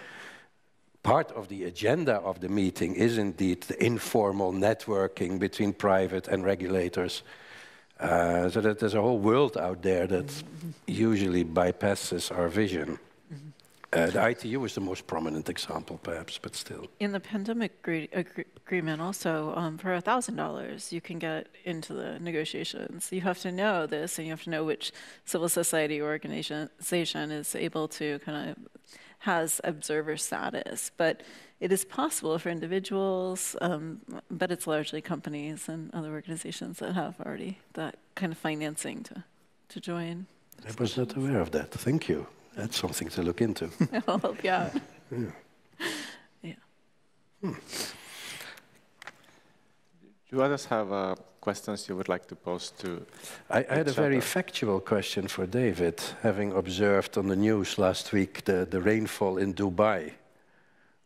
part of the agenda of the meeting is indeed the informal networking between private and regulators. Uh, so that there's a whole world out there that usually bypasses our vision. Uh, the ITU is the most prominent example, perhaps, but still. In the pandemic agree agreement, also, um, for $1,000, you can get into the negotiations. You have to know this, and you have to know which civil society organization is able to kind of has observer status. But it is possible for individuals, um, but it's largely companies and other organizations that have already that kind of financing to, to join. I was not aware of that. Thank you. That's something to look into. I'll help you out. Yeah. yeah. Hmm. Do others have uh, questions you would like to pose to? I, I had a very factual question for David, having observed on the news last week the, the rainfall in Dubai.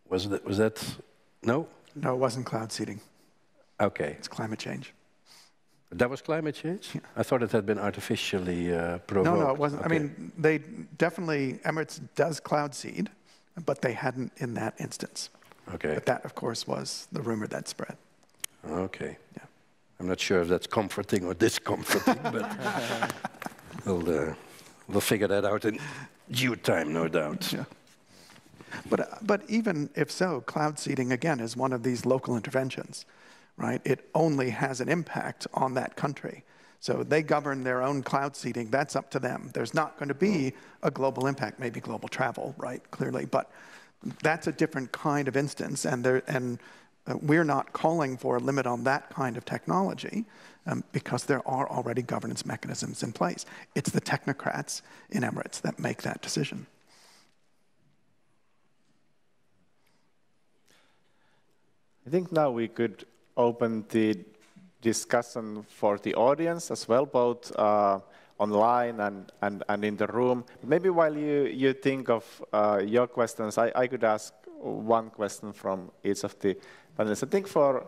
Was that, was that, no? No, it wasn't cloud seeding. Okay. It's climate change. That was climate change? Yeah. I thought it had been artificially uh, provoked. No, no, it wasn't. Okay. I mean, they definitely, Emirates does cloud seed, but they hadn't in that instance. Okay. But that, of course, was the rumor that spread. Okay. Yeah. I'm not sure if that's comforting or discomforting, but we'll, uh, we'll figure that out in due time, no doubt. Yeah. But, but even if so, cloud seeding, again, is one of these local interventions right? It only has an impact on that country. So they govern their own cloud seeding. That's up to them. There's not going to be a global impact, maybe global travel, right? Clearly, but that's a different kind of instance, and there and uh, we're not calling for a limit on that kind of technology um, because there are already governance mechanisms in place. It's the technocrats in Emirates that make that decision. I think now we could open the discussion for the audience as well, both uh, online and, and, and in the room. Maybe while you, you think of uh, your questions, I, I could ask one question from each of the panelists. I think for,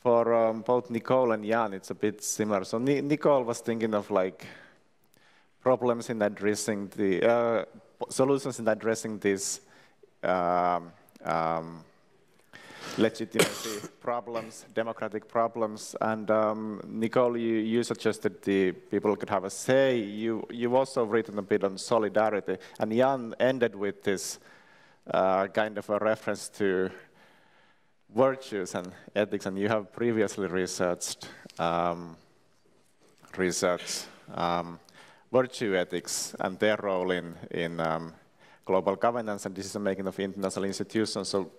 for um, both Nicole and Jan, it's a bit similar. So Ni Nicole was thinking of like problems in addressing the, uh, solutions in addressing these um, um, legitimacy problems, democratic problems. And um, Nicole, you, you, suggested the people could have a say. You, you've also written a bit on solidarity. And Jan ended with this uh, kind of a reference to virtues and ethics. And you have previously researched, um, um, virtue ethics and their role in, in um, global governance and decision making of international institutions. So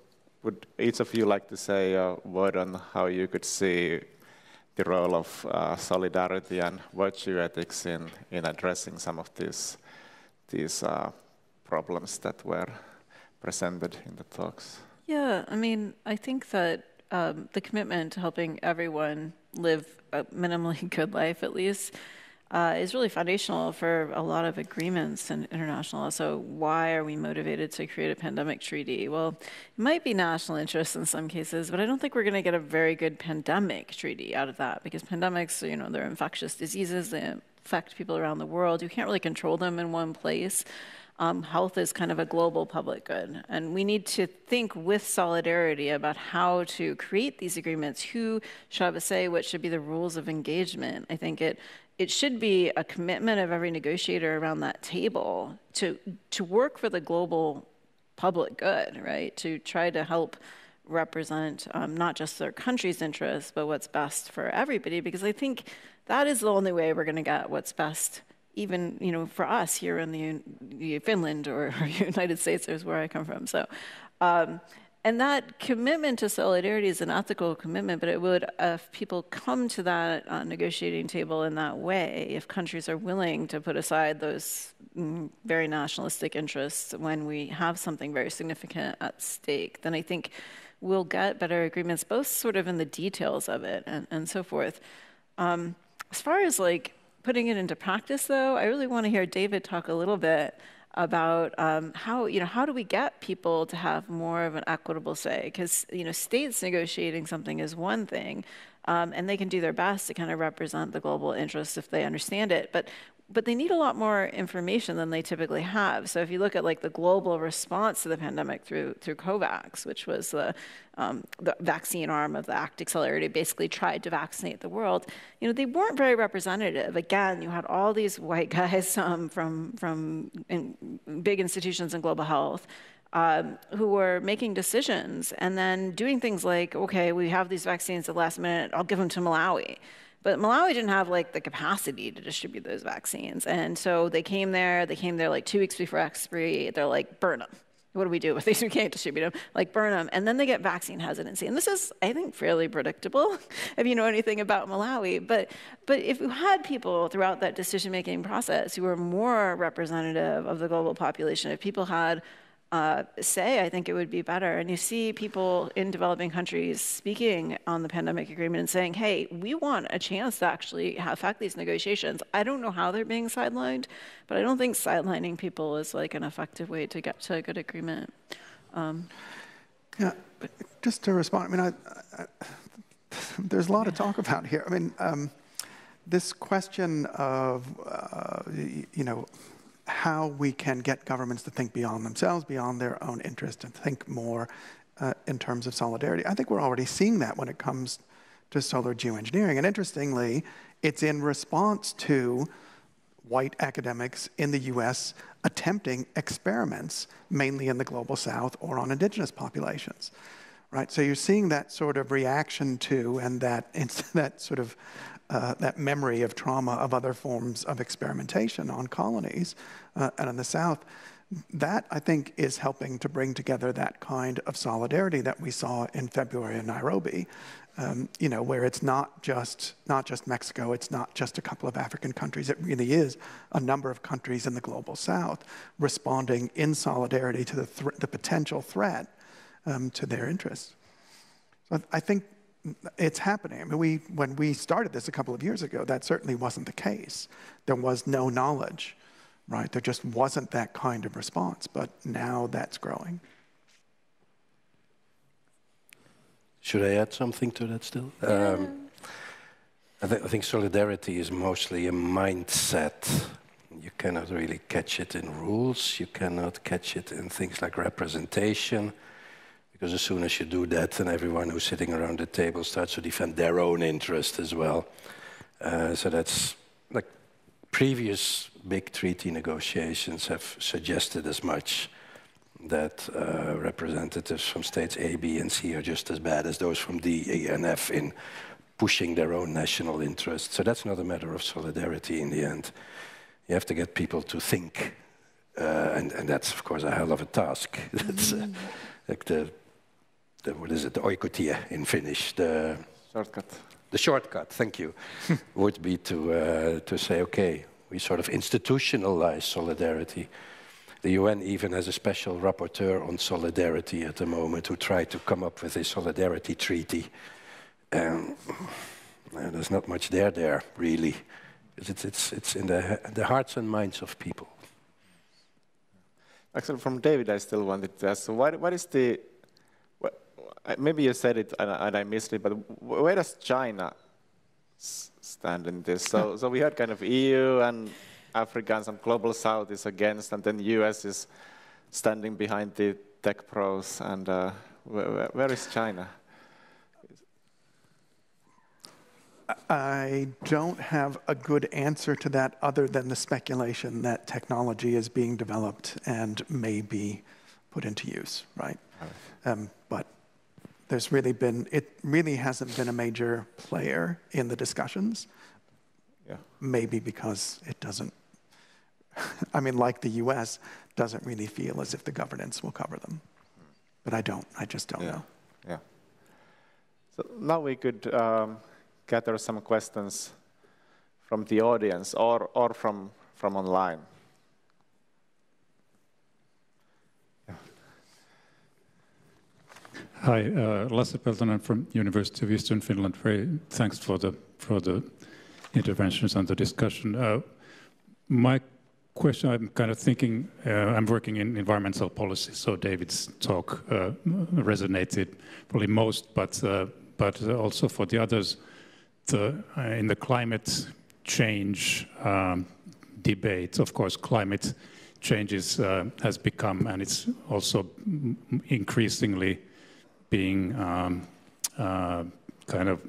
would each of you like to say a word on how you could see the role of uh, solidarity and virtue ethics in, in addressing some of these, these uh, problems that were presented in the talks? Yeah, I mean, I think that um, the commitment to helping everyone live a minimally good life, at least, uh, is really foundational for a lot of agreements in international. So, why are we motivated to create a pandemic treaty? Well, it might be national interest in some cases, but I don't think we're going to get a very good pandemic treaty out of that because pandemics, you know, they're infectious diseases, they affect people around the world. You can't really control them in one place. Um, health is kind of a global public good. And we need to think with solidarity about how to create these agreements. Who should have a say? What should be the rules of engagement? I think it it should be a commitment of every negotiator around that table to to work for the global public good, right? To try to help represent um, not just their country's interests, but what's best for everybody. Because I think that is the only way we're going to get what's best even you know for us here in the, Finland or, or, United States, is where I come from. So. Um, and that commitment to solidarity is an ethical commitment, but it would, if people come to that uh, negotiating table in that way, if countries are willing to put aside those mm, very nationalistic interests when we have something very significant at stake, then I think we'll get better agreements, both sort of in the details of it and, and so forth. Um, as far as like putting it into practice, though, I really want to hear David talk a little bit about um, how you know how do we get people to have more of an equitable say? Because you know states negotiating something is one thing um, and they can do their best to kind of represent the global interests if they understand it but but they need a lot more information than they typically have. So if you look at like the global response to the pandemic through through COVAX, which was the um, the vaccine arm of the ACT Accelerator, basically tried to vaccinate the world. You know, they weren't very representative. Again, you had all these white guys um, from from in big institutions in global health. Um, who were making decisions and then doing things like, okay, we have these vaccines at the last minute, I'll give them to Malawi. But Malawi didn't have like the capacity to distribute those vaccines. And so they came there, they came there like two weeks before expiry. They're like, burn them. What do we do with these? We can't distribute them. Like, burn them. And then they get vaccine hesitancy. And this is, I think, fairly predictable if you know anything about Malawi. But, but if you had people throughout that decision making process who were more representative of the global population, if people had uh, say, I think it would be better. And you see people in developing countries speaking on the pandemic agreement and saying, hey, we want a chance to actually have affect these negotiations. I don't know how they're being sidelined, but I don't think sidelining people is like an effective way to get to a good agreement. Um, yeah, just to respond, I mean, I, I, there's a lot to talk about here. I mean, um, this question of, uh, you know, how we can get governments to think beyond themselves, beyond their own interest, and think more uh, in terms of solidarity. I think we're already seeing that when it comes to solar geoengineering. And interestingly, it's in response to white academics in the US attempting experiments, mainly in the global south or on indigenous populations. Right? So you're seeing that sort of reaction to and that, that sort of uh, that memory of trauma of other forms of experimentation on colonies uh, and in the South. That, I think, is helping to bring together that kind of solidarity that we saw in February in Nairobi, um, you know, where it's not just, not just Mexico, it's not just a couple of African countries, it really is a number of countries in the global South responding in solidarity to the, th- the potential threat um, to their interests. So I think it's happening. I mean, we, when we started this a couple of years ago, that certainly wasn't the case. There was no knowledge, right? There just wasn't that kind of response, but now that's growing. Should I add something to that still? Um, I, th- I think solidarity is mostly a mindset. You cannot really catch it in rules, you cannot catch it in things like representation because as soon as you do that, then everyone who's sitting around the table starts to defend their own interest as well. Uh, so that's like previous big treaty negotiations have suggested as much that uh, representatives from states A, B, and C are just as bad as those from D, E, and F in pushing their own national interests. So that's not a matter of solidarity in the end. You have to get people to think, uh, and, and, that's of course a hell of a task. that's uh, like the the, what is it, the oikotie in Finnish, the shortcut. The shortcut, thank you, would be to, uh, to say, okay, we sort of institutionalize solidarity. The UN even has a special rapporteur on solidarity at the moment who tried to come up with a solidarity treaty. Um, there's not much there there, really. It's, it's, it's in the, the hearts and minds of people. Actually, from David, I still wanted to ask, so what, what is the maybe you said it and, and I missed it, but where does China stand in this? So, so we had kind of EU and Africa and some global South is against, and then US is standing behind the tech pros. And uh, where, where is China? I don't have a good answer to that other than the speculation that technology is being developed and may be put into use, right? Um, but there's really been, it really hasn't been a major player in the discussions. Yeah. Maybe because it doesn't, I mean, like the US, doesn't really feel as if the governance will cover them. But I don't, I just don't yeah. know. Yeah. So now we could um, gather some questions from the audience or, or from, from online. Hi, uh, Lasse Peltonen from University of Eastern Finland. Very thanks for the for the interventions and the discussion. Uh, my question, I'm kind of thinking, uh, I'm working in environmental policy, so David's talk uh, resonated probably most, but uh, but also for the others, the, uh, in the climate change um, debate, of course, climate changes uh, has become, and it's also increasingly being um, uh, kind of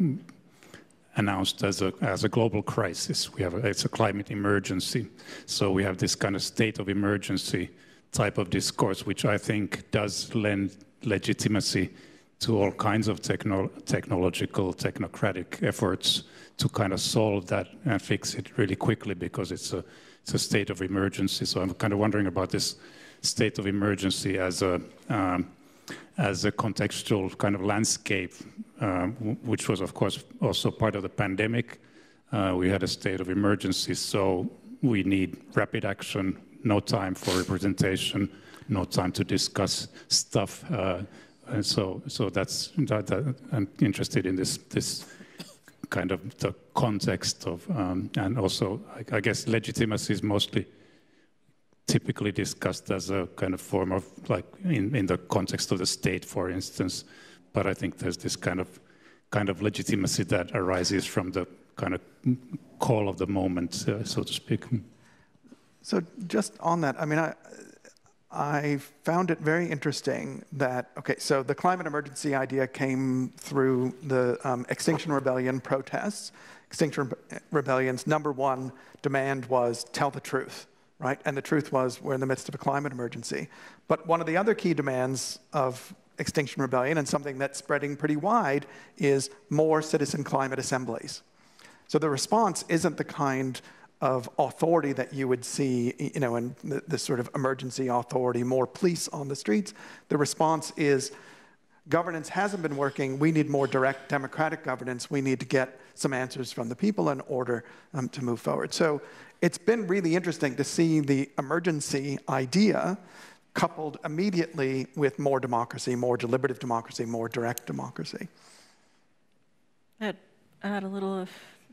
announced as a, as a global crisis. We have a, it's a climate emergency. So we have this kind of state of emergency type of discourse, which I think does lend legitimacy to all kinds of techno technological, technocratic efforts to kind of solve that and fix it really quickly because it's a, it's a state of emergency. So I'm kind of wondering about this state of emergency as a, um, as a contextual kind of landscape, um, which was, of course, also part of the pandemic. Uh, we had a state of emergency, so we need rapid action, no time for representation, no time to discuss stuff. Uh, and so, so that's that, that, I'm interested in this this kind of the context of, um, and also I, I guess legitimacy is mostly typically discussed as a kind of form of like in, in the context of the state, for instance. But I think there's this kind of kind of legitimacy that arises from the kind of call of the moment, uh, so to speak. So just on that, I mean, I, I found it very interesting that, okay, so the climate emergency idea came through the um, Extinction Rebellion protests. Extinction Rebellion's number one demand was tell the truth right? And the truth was we're in the midst of a climate emergency. But one of the other key demands of Extinction Rebellion, and something that's spreading pretty wide, is more citizen climate assemblies. So the response isn't the kind of authority that you would see, you know, in this sort of emergency authority, more police on the streets. The response is governance hasn't been working. We need more direct democratic governance. We need to get some answers from the people in order um, to move forward. So it's been really interesting to see the emergency idea coupled immediately with more democracy, more deliberative democracy, more direct democracy. Add, add a little of,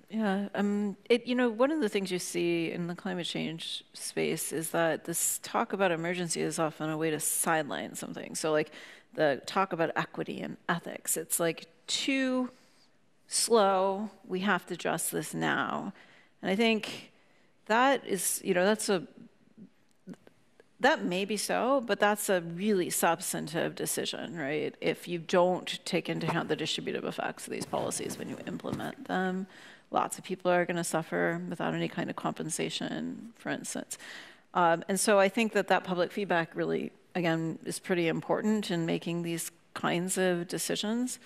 yeah. Um, it, you know, one of the things you see in the climate change space is that this talk about emergency is often a way to sideline something. So, like the talk about equity and ethics, it's like too slow. We have to address this now. And I think that is, you know, that's a, that may be so, but that's a really substantive decision, right? If you don't take into account the distributive effects of these policies when you implement them, lots of people are going to suffer without any kind of compensation, for instance. Um, and so I think that that public feedback really, again, is pretty important in making these kinds of decisions.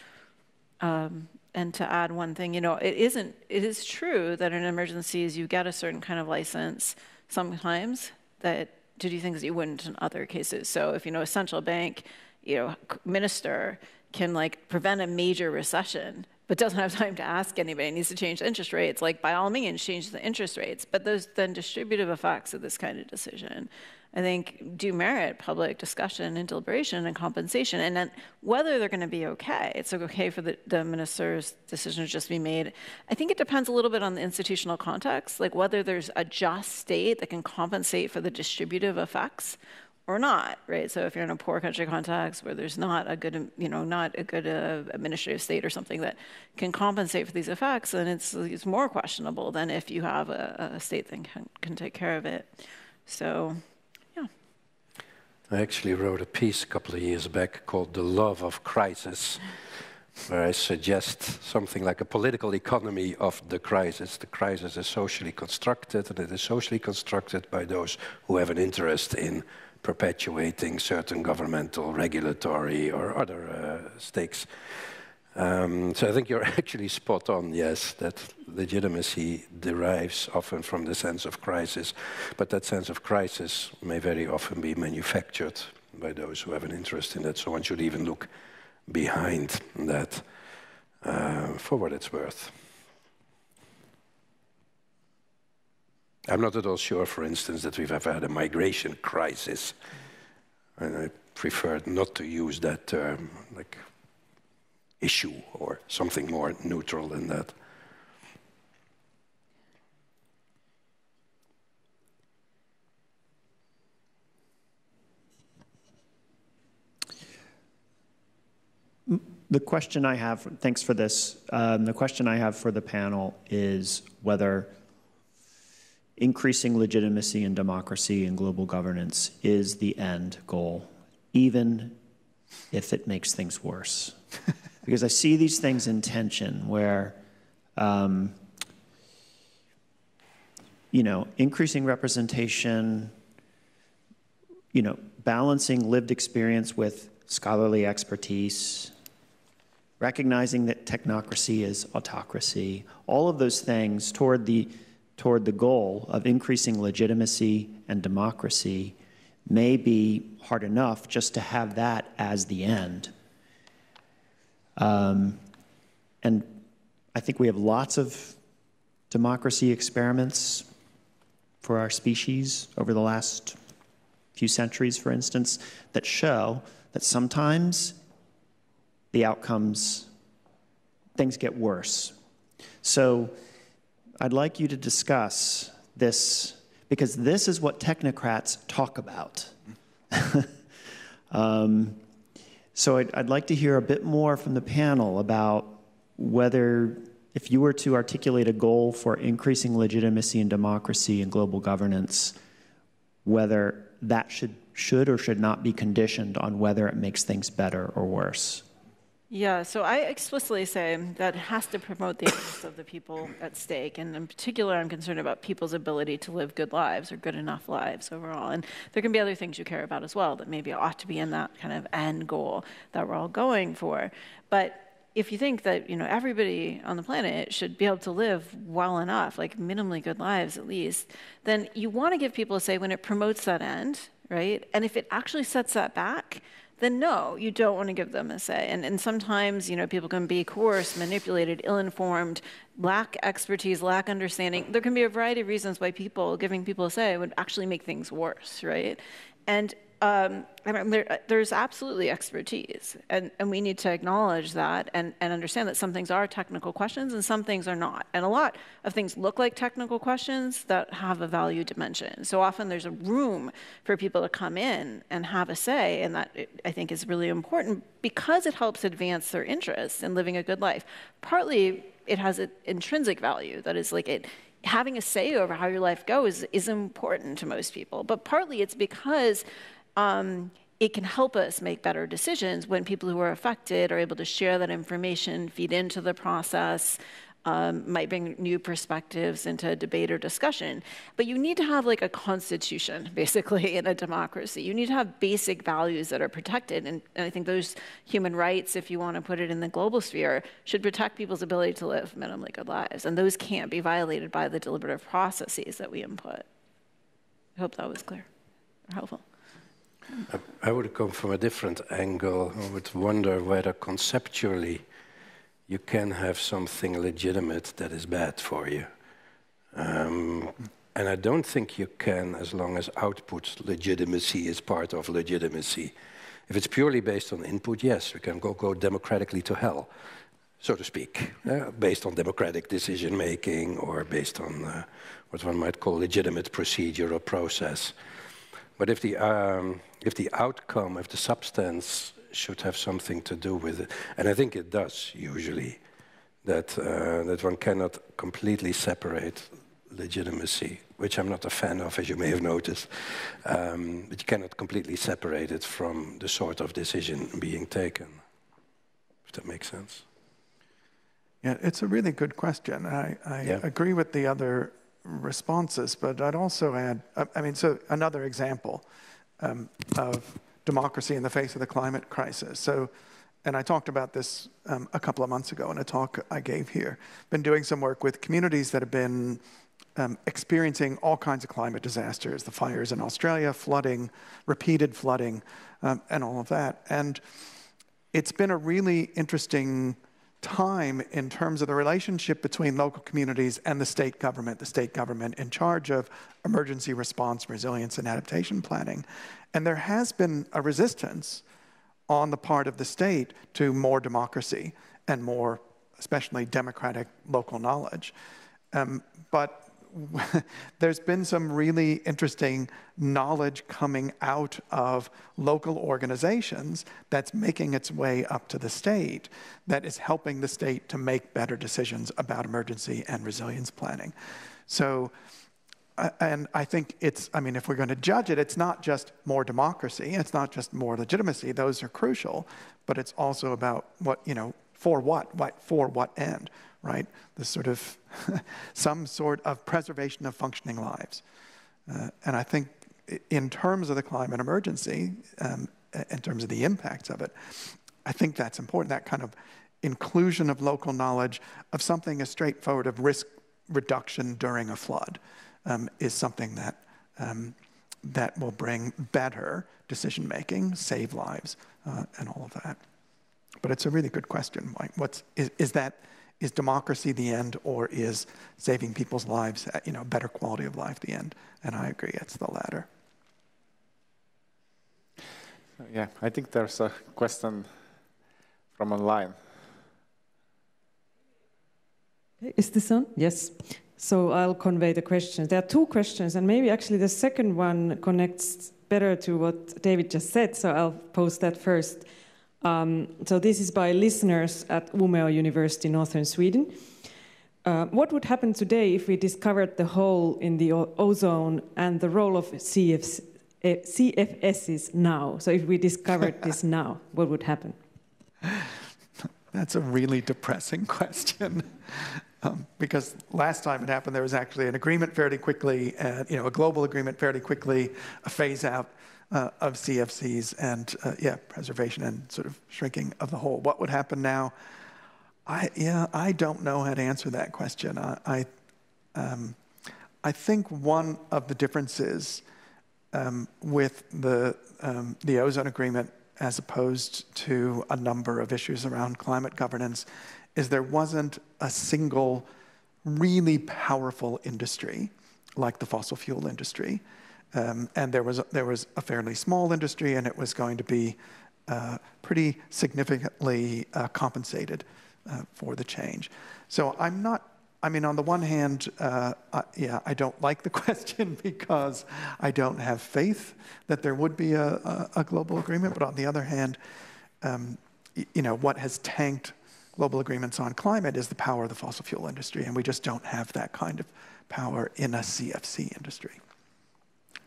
Um, and to add one thing, you know, it isn't, it is true that in emergencies you get a certain kind of license sometimes that to do things that you wouldn't in other cases. So if, you know, a central bank, you know, minister can like prevent a major recession, but doesn't have time to ask anybody, needs to change the interest rates, like by all means, change the interest rates. But those then distributive effects of this kind of decision I think, do merit public discussion and deliberation and compensation. And then whether they're going to be okay, it's okay for the, the minister's decision to just be made. I think it depends a little bit on the institutional context, like whether there's a just state that can compensate for the distributive effects or not, right? So if you're in a poor country context where there's not a good, you know, not a good uh, administrative state or something that can compensate for these effects, then it's, it's more questionable than if you have a, a state that can, can take care of it. So I actually wrote a piece a couple of years back called The Love of Crisis, where I suggest something like a political economy of the crisis. The crisis is socially constructed, and it is socially constructed by those who have an interest in perpetuating certain governmental, regulatory, or other uh, stakes. Um, so I think you're actually spot on, yes, that legitimacy derives often from the sense of crisis, but that sense of crisis may very often be manufactured by those who have an interest in that, so one should even look behind that uh, for what it's worth. I'm not at all sure, for instance, that we've ever had a migration crisis. And I prefer not to use that term, like issue or something more neutral than that. The question I have, thanks for this. Um, the question I have for the panel is whether increasing legitimacy and democracy and global governance is the end goal, even if it makes things worse. because I see these things in tension where, um, you know, increasing representation, you know, balancing lived experience with scholarly expertise, recognizing that technocracy is autocracy, all of those things toward the toward the goal of increasing legitimacy and democracy may be hard enough just to have that as the end. Um, and I think we have lots of democracy experiments for our species over the last few centuries, for instance, that show that sometimes the outcomes, things get worse. So, I'd like you to discuss this because this is what technocrats talk about. um, so I'd, I'd, like to hear a bit more from the panel about whether, if you were to articulate a goal for increasing legitimacy and democracy and global governance, whether that should, should or should not be conditioned on whether it makes things better or worse. Yeah, so I explicitly say that it has to promote the interests of the people at stake. And in particular, I'm concerned about people's ability to live good lives or good enough lives overall. And there can be other things you care about as well that maybe ought to be in that kind of end goal that we're all going for. But if you think that you know everybody on the planet should be able to live well enough, like minimally good lives at least, then you want to give people a say when it promotes that end, right? And if it actually sets that back, then no, you don't want to give them a say. And, and sometimes, you know, people can be coerced, manipulated, ill-informed, lack expertise, lack understanding. There can be a variety of reasons why people, giving people a say would actually make things worse, right? And um, there, there's absolutely expertise, and, and we need to acknowledge that and, and understand that some things are technical questions and some things are not. And a lot of things look like technical questions that have a value dimension. So often there's a room for people to come in and have a say, and that I think is really important because it helps advance their interests in living a good life. Partly it has an intrinsic value, that is, like it having a say over how your life goes is important to most people. But partly it's because um, it can help us make better decisions when people who are affected are able to share that information, feed into the process, um, might bring new perspectives into debate or discussion. But you need to have like a constitution, basically, in a democracy. You need to have basic values that are protected. And, and I think those human rights, if you want to put it in the global sphere, should protect people's ability to live minimally good lives. And those can't be violated by the deliberative processes that we input. I hope that was clear or helpful. I would come from a different angle. I would wonder whether conceptually you can have something legitimate that is bad for you. Um, and I don't think you can as long as output legitimacy is part of legitimacy. If it's purely based on input, yes, we can go, go democratically to hell, so to speak, uh, based on democratic decision making or based on uh, what one might call legitimate procedure or process. But if the, um, if the outcome, if the substance should have something to do with it, and I think it does usually, that, uh, that one cannot completely separate legitimacy, which I'm not a fan of, as you may have noticed, um, but you cannot completely separate it from the sort of decision being taken, if that makes sense. Yeah, it's a really good question. I, I yeah. agree with the other responses, but I'd also add, I mean, so another example um, of democracy in the face of the climate crisis. So and I talked about this um, a couple of months ago in a talk I gave here. Been doing some work with communities that have been um, experiencing all kinds of climate disasters the fires in Australia, flooding, repeated flooding, um, and all of that. And it's been a really interesting time in terms of the relationship between local communities and the state government, the state government in charge of emergency response, resilience, and adaptation planning. And there has been a resistance on the part of the state to more democracy and more, especially democratic local knowledge. Um, but there's been some really interesting knowledge coming out of local organizations that's making its way up to the state that is helping the state to make better decisions about emergency and resilience planning. So, and I think it's, I mean, if we're going to judge it, it's not just more democracy, it's not just more legitimacy, those are crucial, but it's also about what, you know, for what, what for what end? Right? This sort of some sort of preservation of functioning lives. Uh, and I think in terms of the climate emergency, um, in terms of the impacts of it, I think that's important, that kind of inclusion of local knowledge of something as straightforward of risk reduction during a flood um, is something that, um, that will bring better decision making, save lives, uh, and all of that. But it's a really good question. What's, is, is that is democracy the end or is saving people's lives, uh, you know, better quality of life the end? And I agree, it's the latter. Yeah, I think there's a question from online. Is this on? Yes. So I'll convey the questions. There are two questions, and maybe actually the second one connects better to what David just said, so I'll pose that first. Um, so this is by listeners at Umeå University, northern Sweden. Uh, what would happen today if we discovered the hole in the ozone and the role of CFs, uh, CFCs now? So if we discovered this now, what would happen? That's a really depressing question. Um, because last time it happened, there was actually an agreement fairly quickly, uh, you know, a global agreement fairly quickly, a phase out uh, of CFCs and uh, yeah, preservation and sort of shrinking of the hole. What would happen now? I yeah, I don't know how to answer that question. I I, um, I think one of the differences um, with the um, the ozone agreement, as opposed to a number of issues around climate governance, is there wasn't a single really powerful industry like the fossil fuel industry um, and there was, there was a fairly small industry, and it was going to be uh, pretty significantly uh, compensated uh, for the change. So I'm not, I mean, on the one hand, uh, yeah, I don't like the question because I don't have faith that there would be a, a, a global agreement. But on the other hand, um, you know, what has tanked global agreements on climate is the power of the fossil fuel industry, and we just don't have that kind of power in a CFC industry.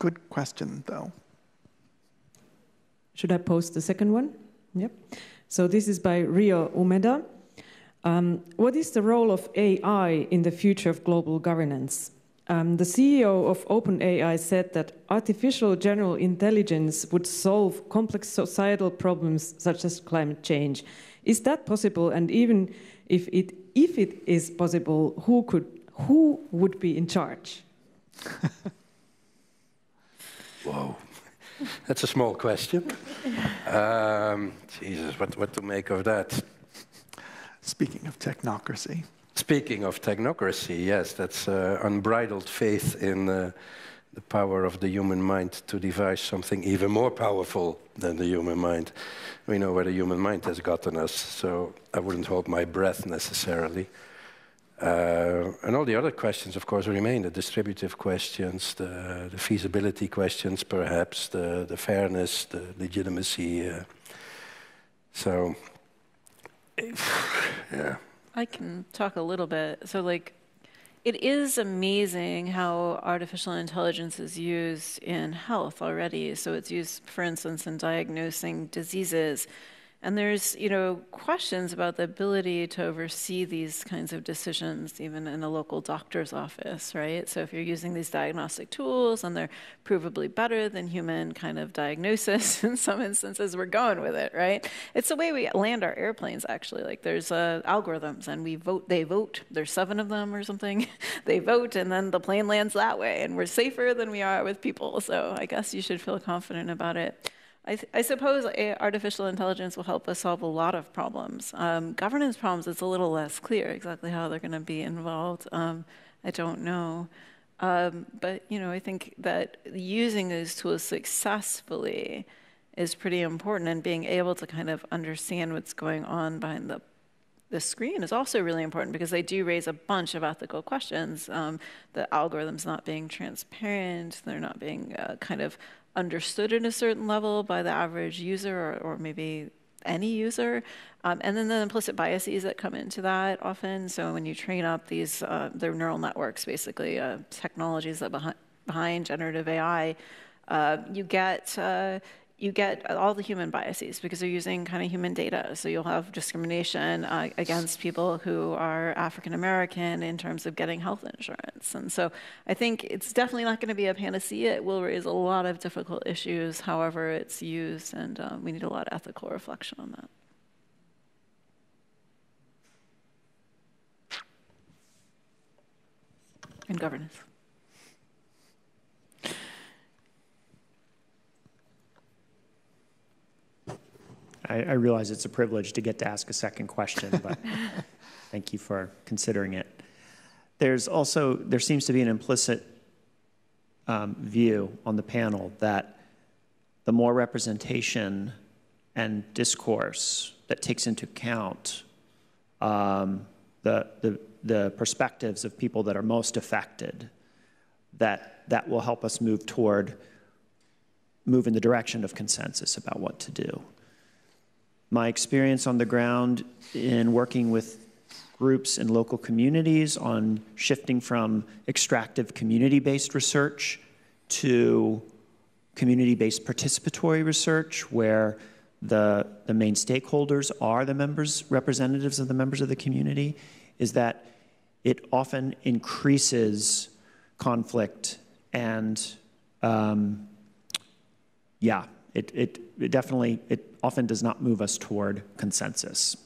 Good question, though. Should I post the second one? Yep. So this is by Rio Umeda. Um, what is the role of AI in the future of global governance? Um, the CEO of OpenAI said that artificial general intelligence would solve complex societal problems such as climate change. Is that possible? And even if it, if it is possible, who, could, who would be in charge? Whoa. That's a small question. Um, Jesus, what, what to make of that? Speaking of technocracy. Speaking of technocracy, yes, that's uh, unbridled faith in uh, the power of the human mind to devise something even more powerful than the human mind. We know where the human mind has gotten us, so I wouldn't hold my breath necessarily. Uh, and all the other questions, of course, remain the distributive questions, the, the feasibility questions, perhaps, the, the fairness, the legitimacy. Uh, so, yeah. I can talk a little bit. So, like, it is amazing how artificial intelligence is used in health already. So, it's used, for instance, in diagnosing diseases And there's, you know, questions about the ability to oversee these kinds of decisions, even in a local doctor's office, right? So if you're using these diagnostic tools and they're provably better than human kind of diagnosis, in some instances, we're going with it, right? It's the way we land our airplanes, actually. Like there's uh, algorithms, and we vote. They vote. There's seven of them or something. they vote, and then the plane lands that way, and we're safer than we are with people. So I guess you should feel confident about it. I, I, suppose artificial intelligence will help us solve a lot of problems. Um, governance problems, it's a little less clear exactly how they're going to be involved. Um, I don't know. Um, but, you know, I think that using those tools successfully is pretty important and being able to kind of understand what's going on behind the the screen is also really important because they do raise a bunch of ethical questions. Um, the algorithms not being transparent, they're not being uh, kind of understood at a certain level by the average user or, or maybe any user. Um, and then the implicit biases that come into that often. So when you train up these, uh, they're neural networks, basically, uh, technologies that behind, behind generative AI, uh, you get uh, you get all the human biases because they're using kind of human data. So you'll have discrimination uh, against people who are African American in terms of getting health insurance. And so I think it's definitely not going to be a panacea. It will raise a lot of difficult issues, however it's used, and um, we need a lot of ethical reflection on that. And governance. I, I realize it's a privilege to get to ask a second question, but thank you for considering it. There's also, there seems to be an implicit um, view on the panel that the more representation and discourse that takes into account um, the, the, the perspectives of people that are most affected, that that will help us move toward, move in the direction of consensus about what to do my experience on the ground in working with groups and local communities on shifting from extractive community based research to community based participatory research, where the, the main stakeholders are the members, representatives of the members of the community, is that it often increases conflict and, um, yeah, it, it, it definitely, it often does not move us toward consensus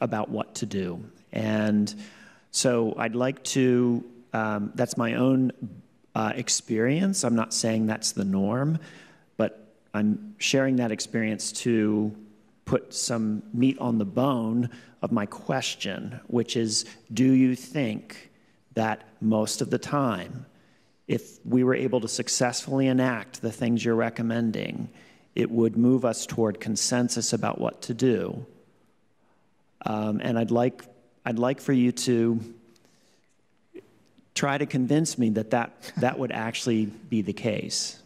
about what to do. And so I'd like to, um, that's my own uh, experience. I'm not saying that's the norm, but I'm sharing that experience to put some meat on the bone of my question, which is do you think that most of the time, if we were able to successfully enact the things you're recommending, it would move us toward consensus about what to do. Um, and I'd like, I'd like for you to try to convince me that that, that would actually be the case.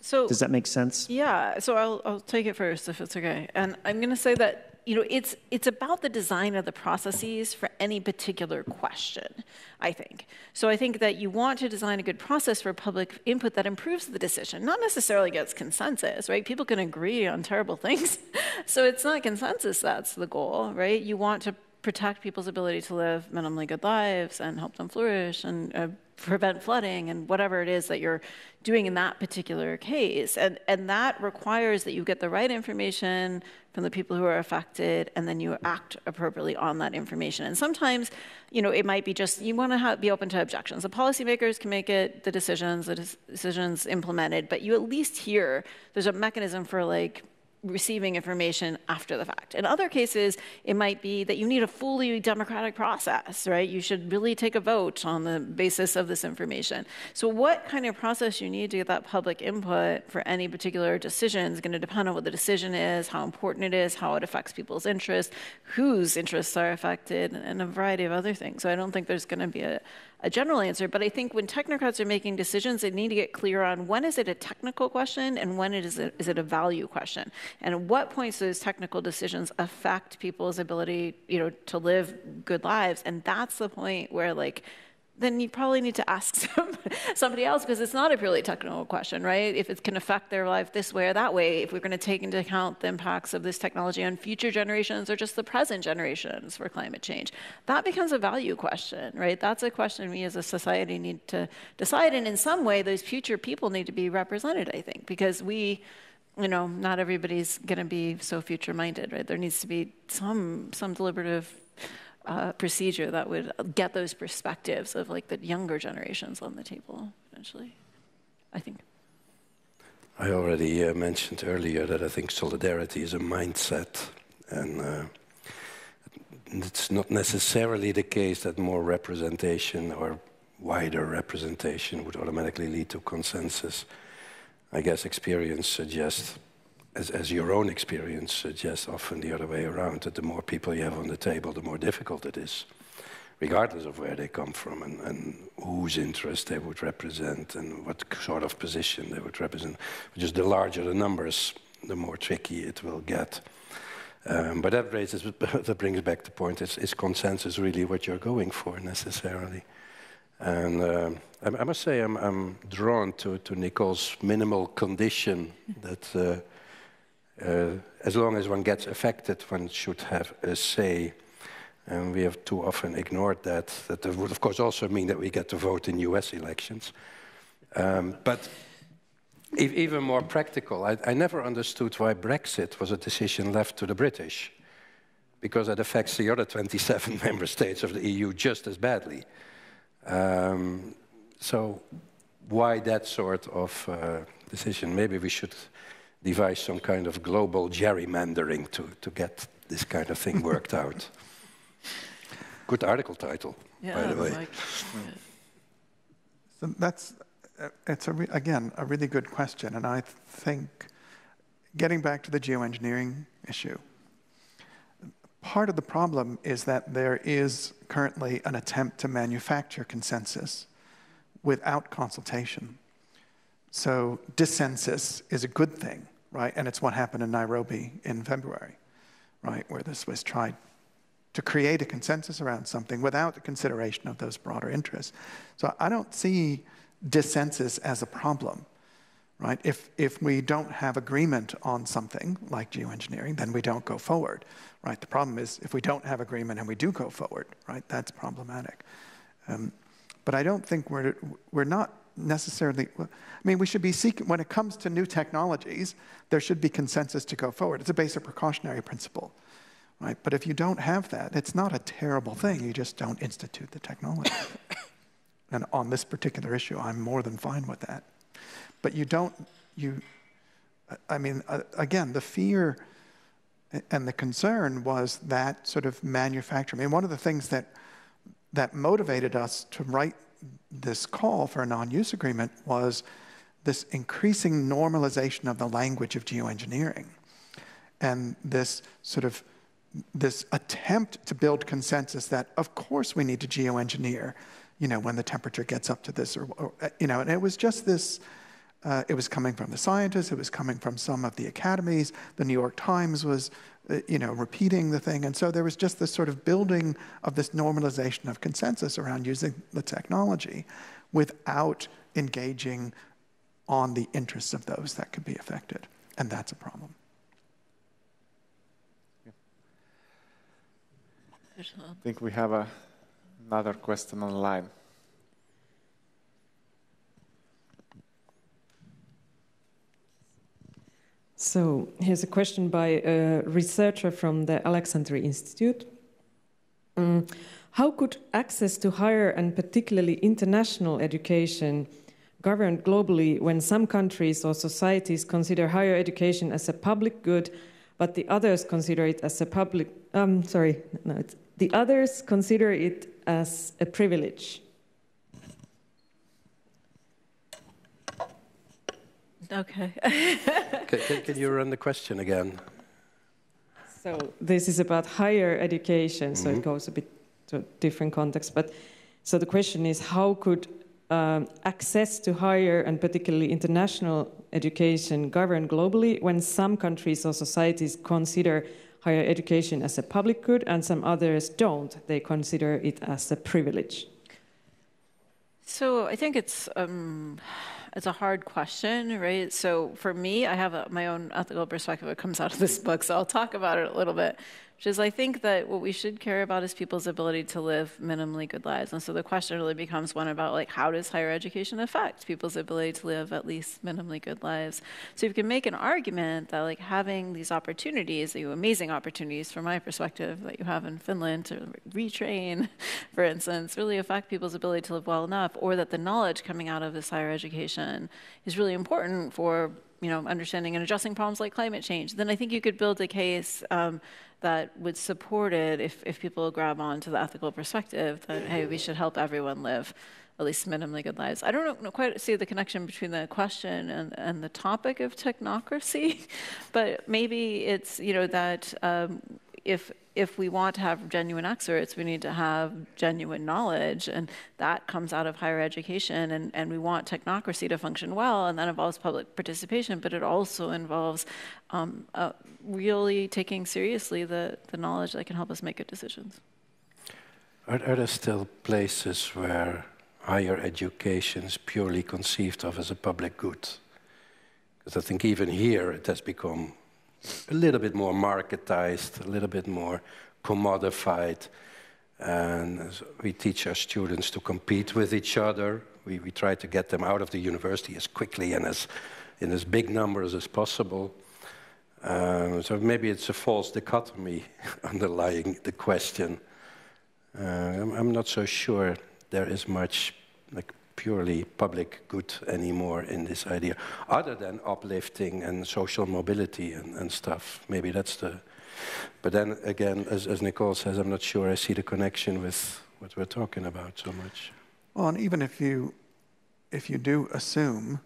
So, Does that make sense? Yeah, so I'll, I'll take it first if it's okay. And I'm going to say that you know, it's, it's about the design of the processes for any particular question, I think. So I think that you want to design a good process for public input that improves the decision, not necessarily gets consensus, right? People can agree on terrible things. so it's not consensus that's the goal, right? You want to protect people's ability to live minimally good lives and help them flourish and uh, prevent flooding and whatever it is that you're doing in that particular case. And, and that requires that you get the right information from the people who are affected and then you act appropriately on that information. And sometimes, you know, it might be just you want to be open to objections. The policymakers can make it, the decisions, the decisions implemented, but you at least hear there's a mechanism for like receiving information after the fact. In other cases, it might be that you need a fully democratic process, right? You should really take a vote on the basis of this information. So what kind of process you need to get that public input for any particular decision is going to depend on what the decision is, how important it is, how it affects people's interests, whose interests are affected, and a variety of other things. So I don't think there's going to be a, a general answer, but I think when technocrats are making decisions, they need to get clear on when is it a technical question and when it is, a, is it a value question, and at what points those technical decisions affect people's ability, you know, to live good lives, and that's the point where like then you probably need to ask some, somebody else because it's not a purely technical question, right? If it can affect their life this way or that way, if we're going to take into account the impacts of this technology on future generations or just the present generations for climate change, that becomes a value question, right? That's a question we as a society need to decide. And in some way, those future people need to be represented, I think, because we, you know, not everybody's going to be so future minded, right? There needs to be some, some deliberative uh, procedure that would get those perspectives of like the younger generations on the table eventually, I think. I already uh, mentioned earlier that I think solidarity is a mindset, and uh, it's not necessarily the case that more representation or wider representation would automatically lead to consensus. I guess experience suggests as, as your own experience suggests, often the other way around, that the more people you have on the table, the more difficult it is, regardless of where they come from and, and whose interest they would represent and what sort of position they would represent. Just the larger the numbers, the more tricky it will get. Um, but that raises, that brings back the point: is, is, consensus really what you're going for necessarily? And uh, I, I, must say, I'm, I'm drawn to, to Nicole's minimal condition that uh, as long as one gets affected, one should have a say. And we have too often ignored that. That would, of course, also mean that we get to vote in US elections. Um, but even more practical, I, I, never understood why Brexit was a decision left to the British, because it affects the other 27 member states of the EU just as badly. Um, so, why that sort of uh, decision? Maybe we should devise some kind of global gerrymandering to, to get this kind of thing worked out. Good article title, yeah, by the way. Like, yeah. So that's, uh, it's a again, a really good question. And I think getting back to the geoengineering issue, part of the problem is that there is currently an attempt to manufacture consensus without consultation. So dissensus is a good thing right? And it's what happened in Nairobi in February, right? Where this was tried to create a consensus around something without the consideration of those broader interests. So I don't see dissensus as a problem, right? If, if we don't have agreement on something like geoengineering, then we don't go forward, right? The problem is if we don't have agreement and we do go forward, right? That's problematic. Um, but I don't think we're, we're not necessarily, I mean, we should be seeking, when it comes to new technologies, there should be consensus to go forward. It's a basic precautionary principle, right? But if you don't have that, it's not a terrible thing. You just don't institute the technology. and on this particular issue, I'm more than fine with that. But you don't, you, I mean, uh, again, the fear and the concern was that sort of manufacture. I mean, one of the things that, that motivated us to write this call for a non-use agreement was this increasing normalization of the language of geoengineering and this sort of this attempt to build consensus that of course we need to geoengineer you know when the temperature gets up to this or, or you know and it was just this uh, it was coming from the scientists it was coming from some of the academies. The new york times was uh, Uh, you know, repeating the thing. And so there was just this sort of building of this normalization of consensus around using the technology without engaging on the interests of those that could be affected. And that's a problem. I think we have a, another question online. So here's a question by a researcher from the Aleksanteri Institute. Um, how could access to higher and particularly international education governed globally when some countries or societies consider higher education as a public good, but the others consider it as a public, um, sorry, no, the others consider it as a privilege? Okay. can, can, can, you run the question again? So this is about higher education, so mm -hmm. it mm-hmm. goes a bit to a different context. But so the question is, how could um, access to higher and particularly international education govern globally when some countries or societies consider higher education as a public good and some others don't? They consider it as a privilege. So I think it's um, it's a hard question, right? So for me, I have a, my own ethical perspective that comes out of this book, so I'll talk about it a little bit which is I think that what we should care about is people's ability to live minimally good lives. And so the question really becomes one about like how does higher education affect people's ability to live at least minimally good lives? So you can make an argument that like having these opportunities, you amazing opportunities from my perspective that you have in Finland to retrain, for instance, really affect people's ability to live well enough, or that the knowledge coming out of this higher education is really important for you know understanding and addressing problems like climate change. Then I think you could build a case. Um, that would support it if, if people grab on to the ethical perspective that, hey, we should help everyone live at least minimally good lives. I don't know, quite see the connection between the question and, and the topic of technocracy, but maybe it's, you know, that um, if if we want to have genuine experts, we need to have genuine knowledge, and that comes out of higher education. And, and we want technocracy to function well, and that involves public participation, but it also involves um, uh, really taking seriously the, the knowledge that can help us make good decisions. Are, are there still places where higher education is purely conceived of as a public good? Because I think even here it has become a little bit more marketized, a little bit more commodified. And we teach our students to compete with each other. We, we try to get them out of the university as quickly and as, in as big numbers as possible. Um, so maybe it's a false dichotomy underlying the question. Uh, I'm, I'm, not so sure there is much like purely public good anymore in this idea, other than uplifting and social mobility and, and stuff. Maybe that's the. But then again, as, as Nicole says, I'm not sure I see the connection with what we're talking about so much. Well, and even if you, if you do assume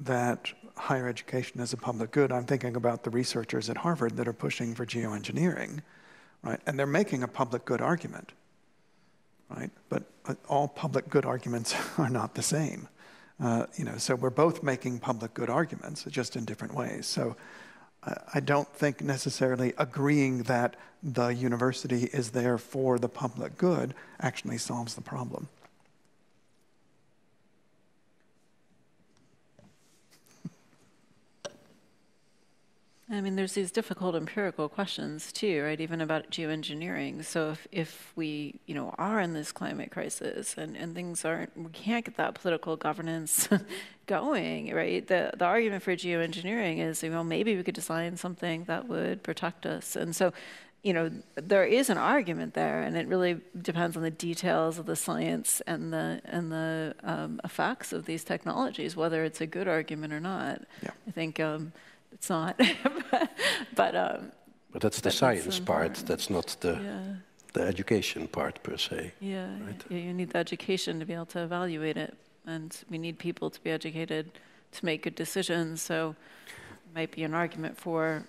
that higher education is a public good, I'm thinking about the researchers at Harvard that are pushing for geoengineering, right? And they're making a public good argument right? But, but all public good arguments are not the same. Uh, you know, so we're both making public good arguments, just in different ways. So uh, I don't think necessarily agreeing that the university is there for the public good actually solves the problem. I mean, there's these difficult empirical questions too, right? Even about geoengineering. So if, if we, you know, are in this climate crisis and, and things aren't, we can't get that political governance going, right? The the argument for geoengineering is, you know, maybe we could design something that would protect us. And so, you know, there is an argument there, and it really depends on the details of the science and the and the um, effects of these technologies, whether it's a good argument or not. Yeah. I think. Um, it's not. but um, but that's the science part. That's not the yeah. the education part per se. Yeah, right? yeah, you need the education to be able to evaluate it, and we need people to be educated to make good decisions. So, it might be an argument for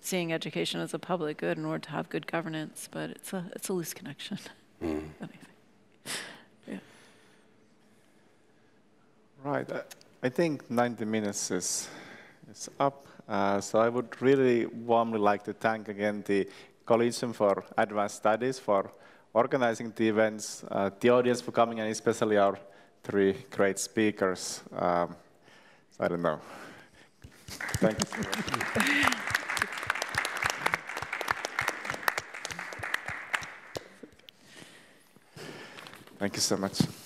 seeing education as a public good in order to have good governance, but it's a it's a loose connection. Mm. yeah. Right. I think 90 minutes is is up. Uh, so I would really warmly like to thank again the Collegium for Advanced Studies for organizing the events, uh, the audience for coming, and especially our three great speakers. Um, so I don't know. Thank you. Thank you so much.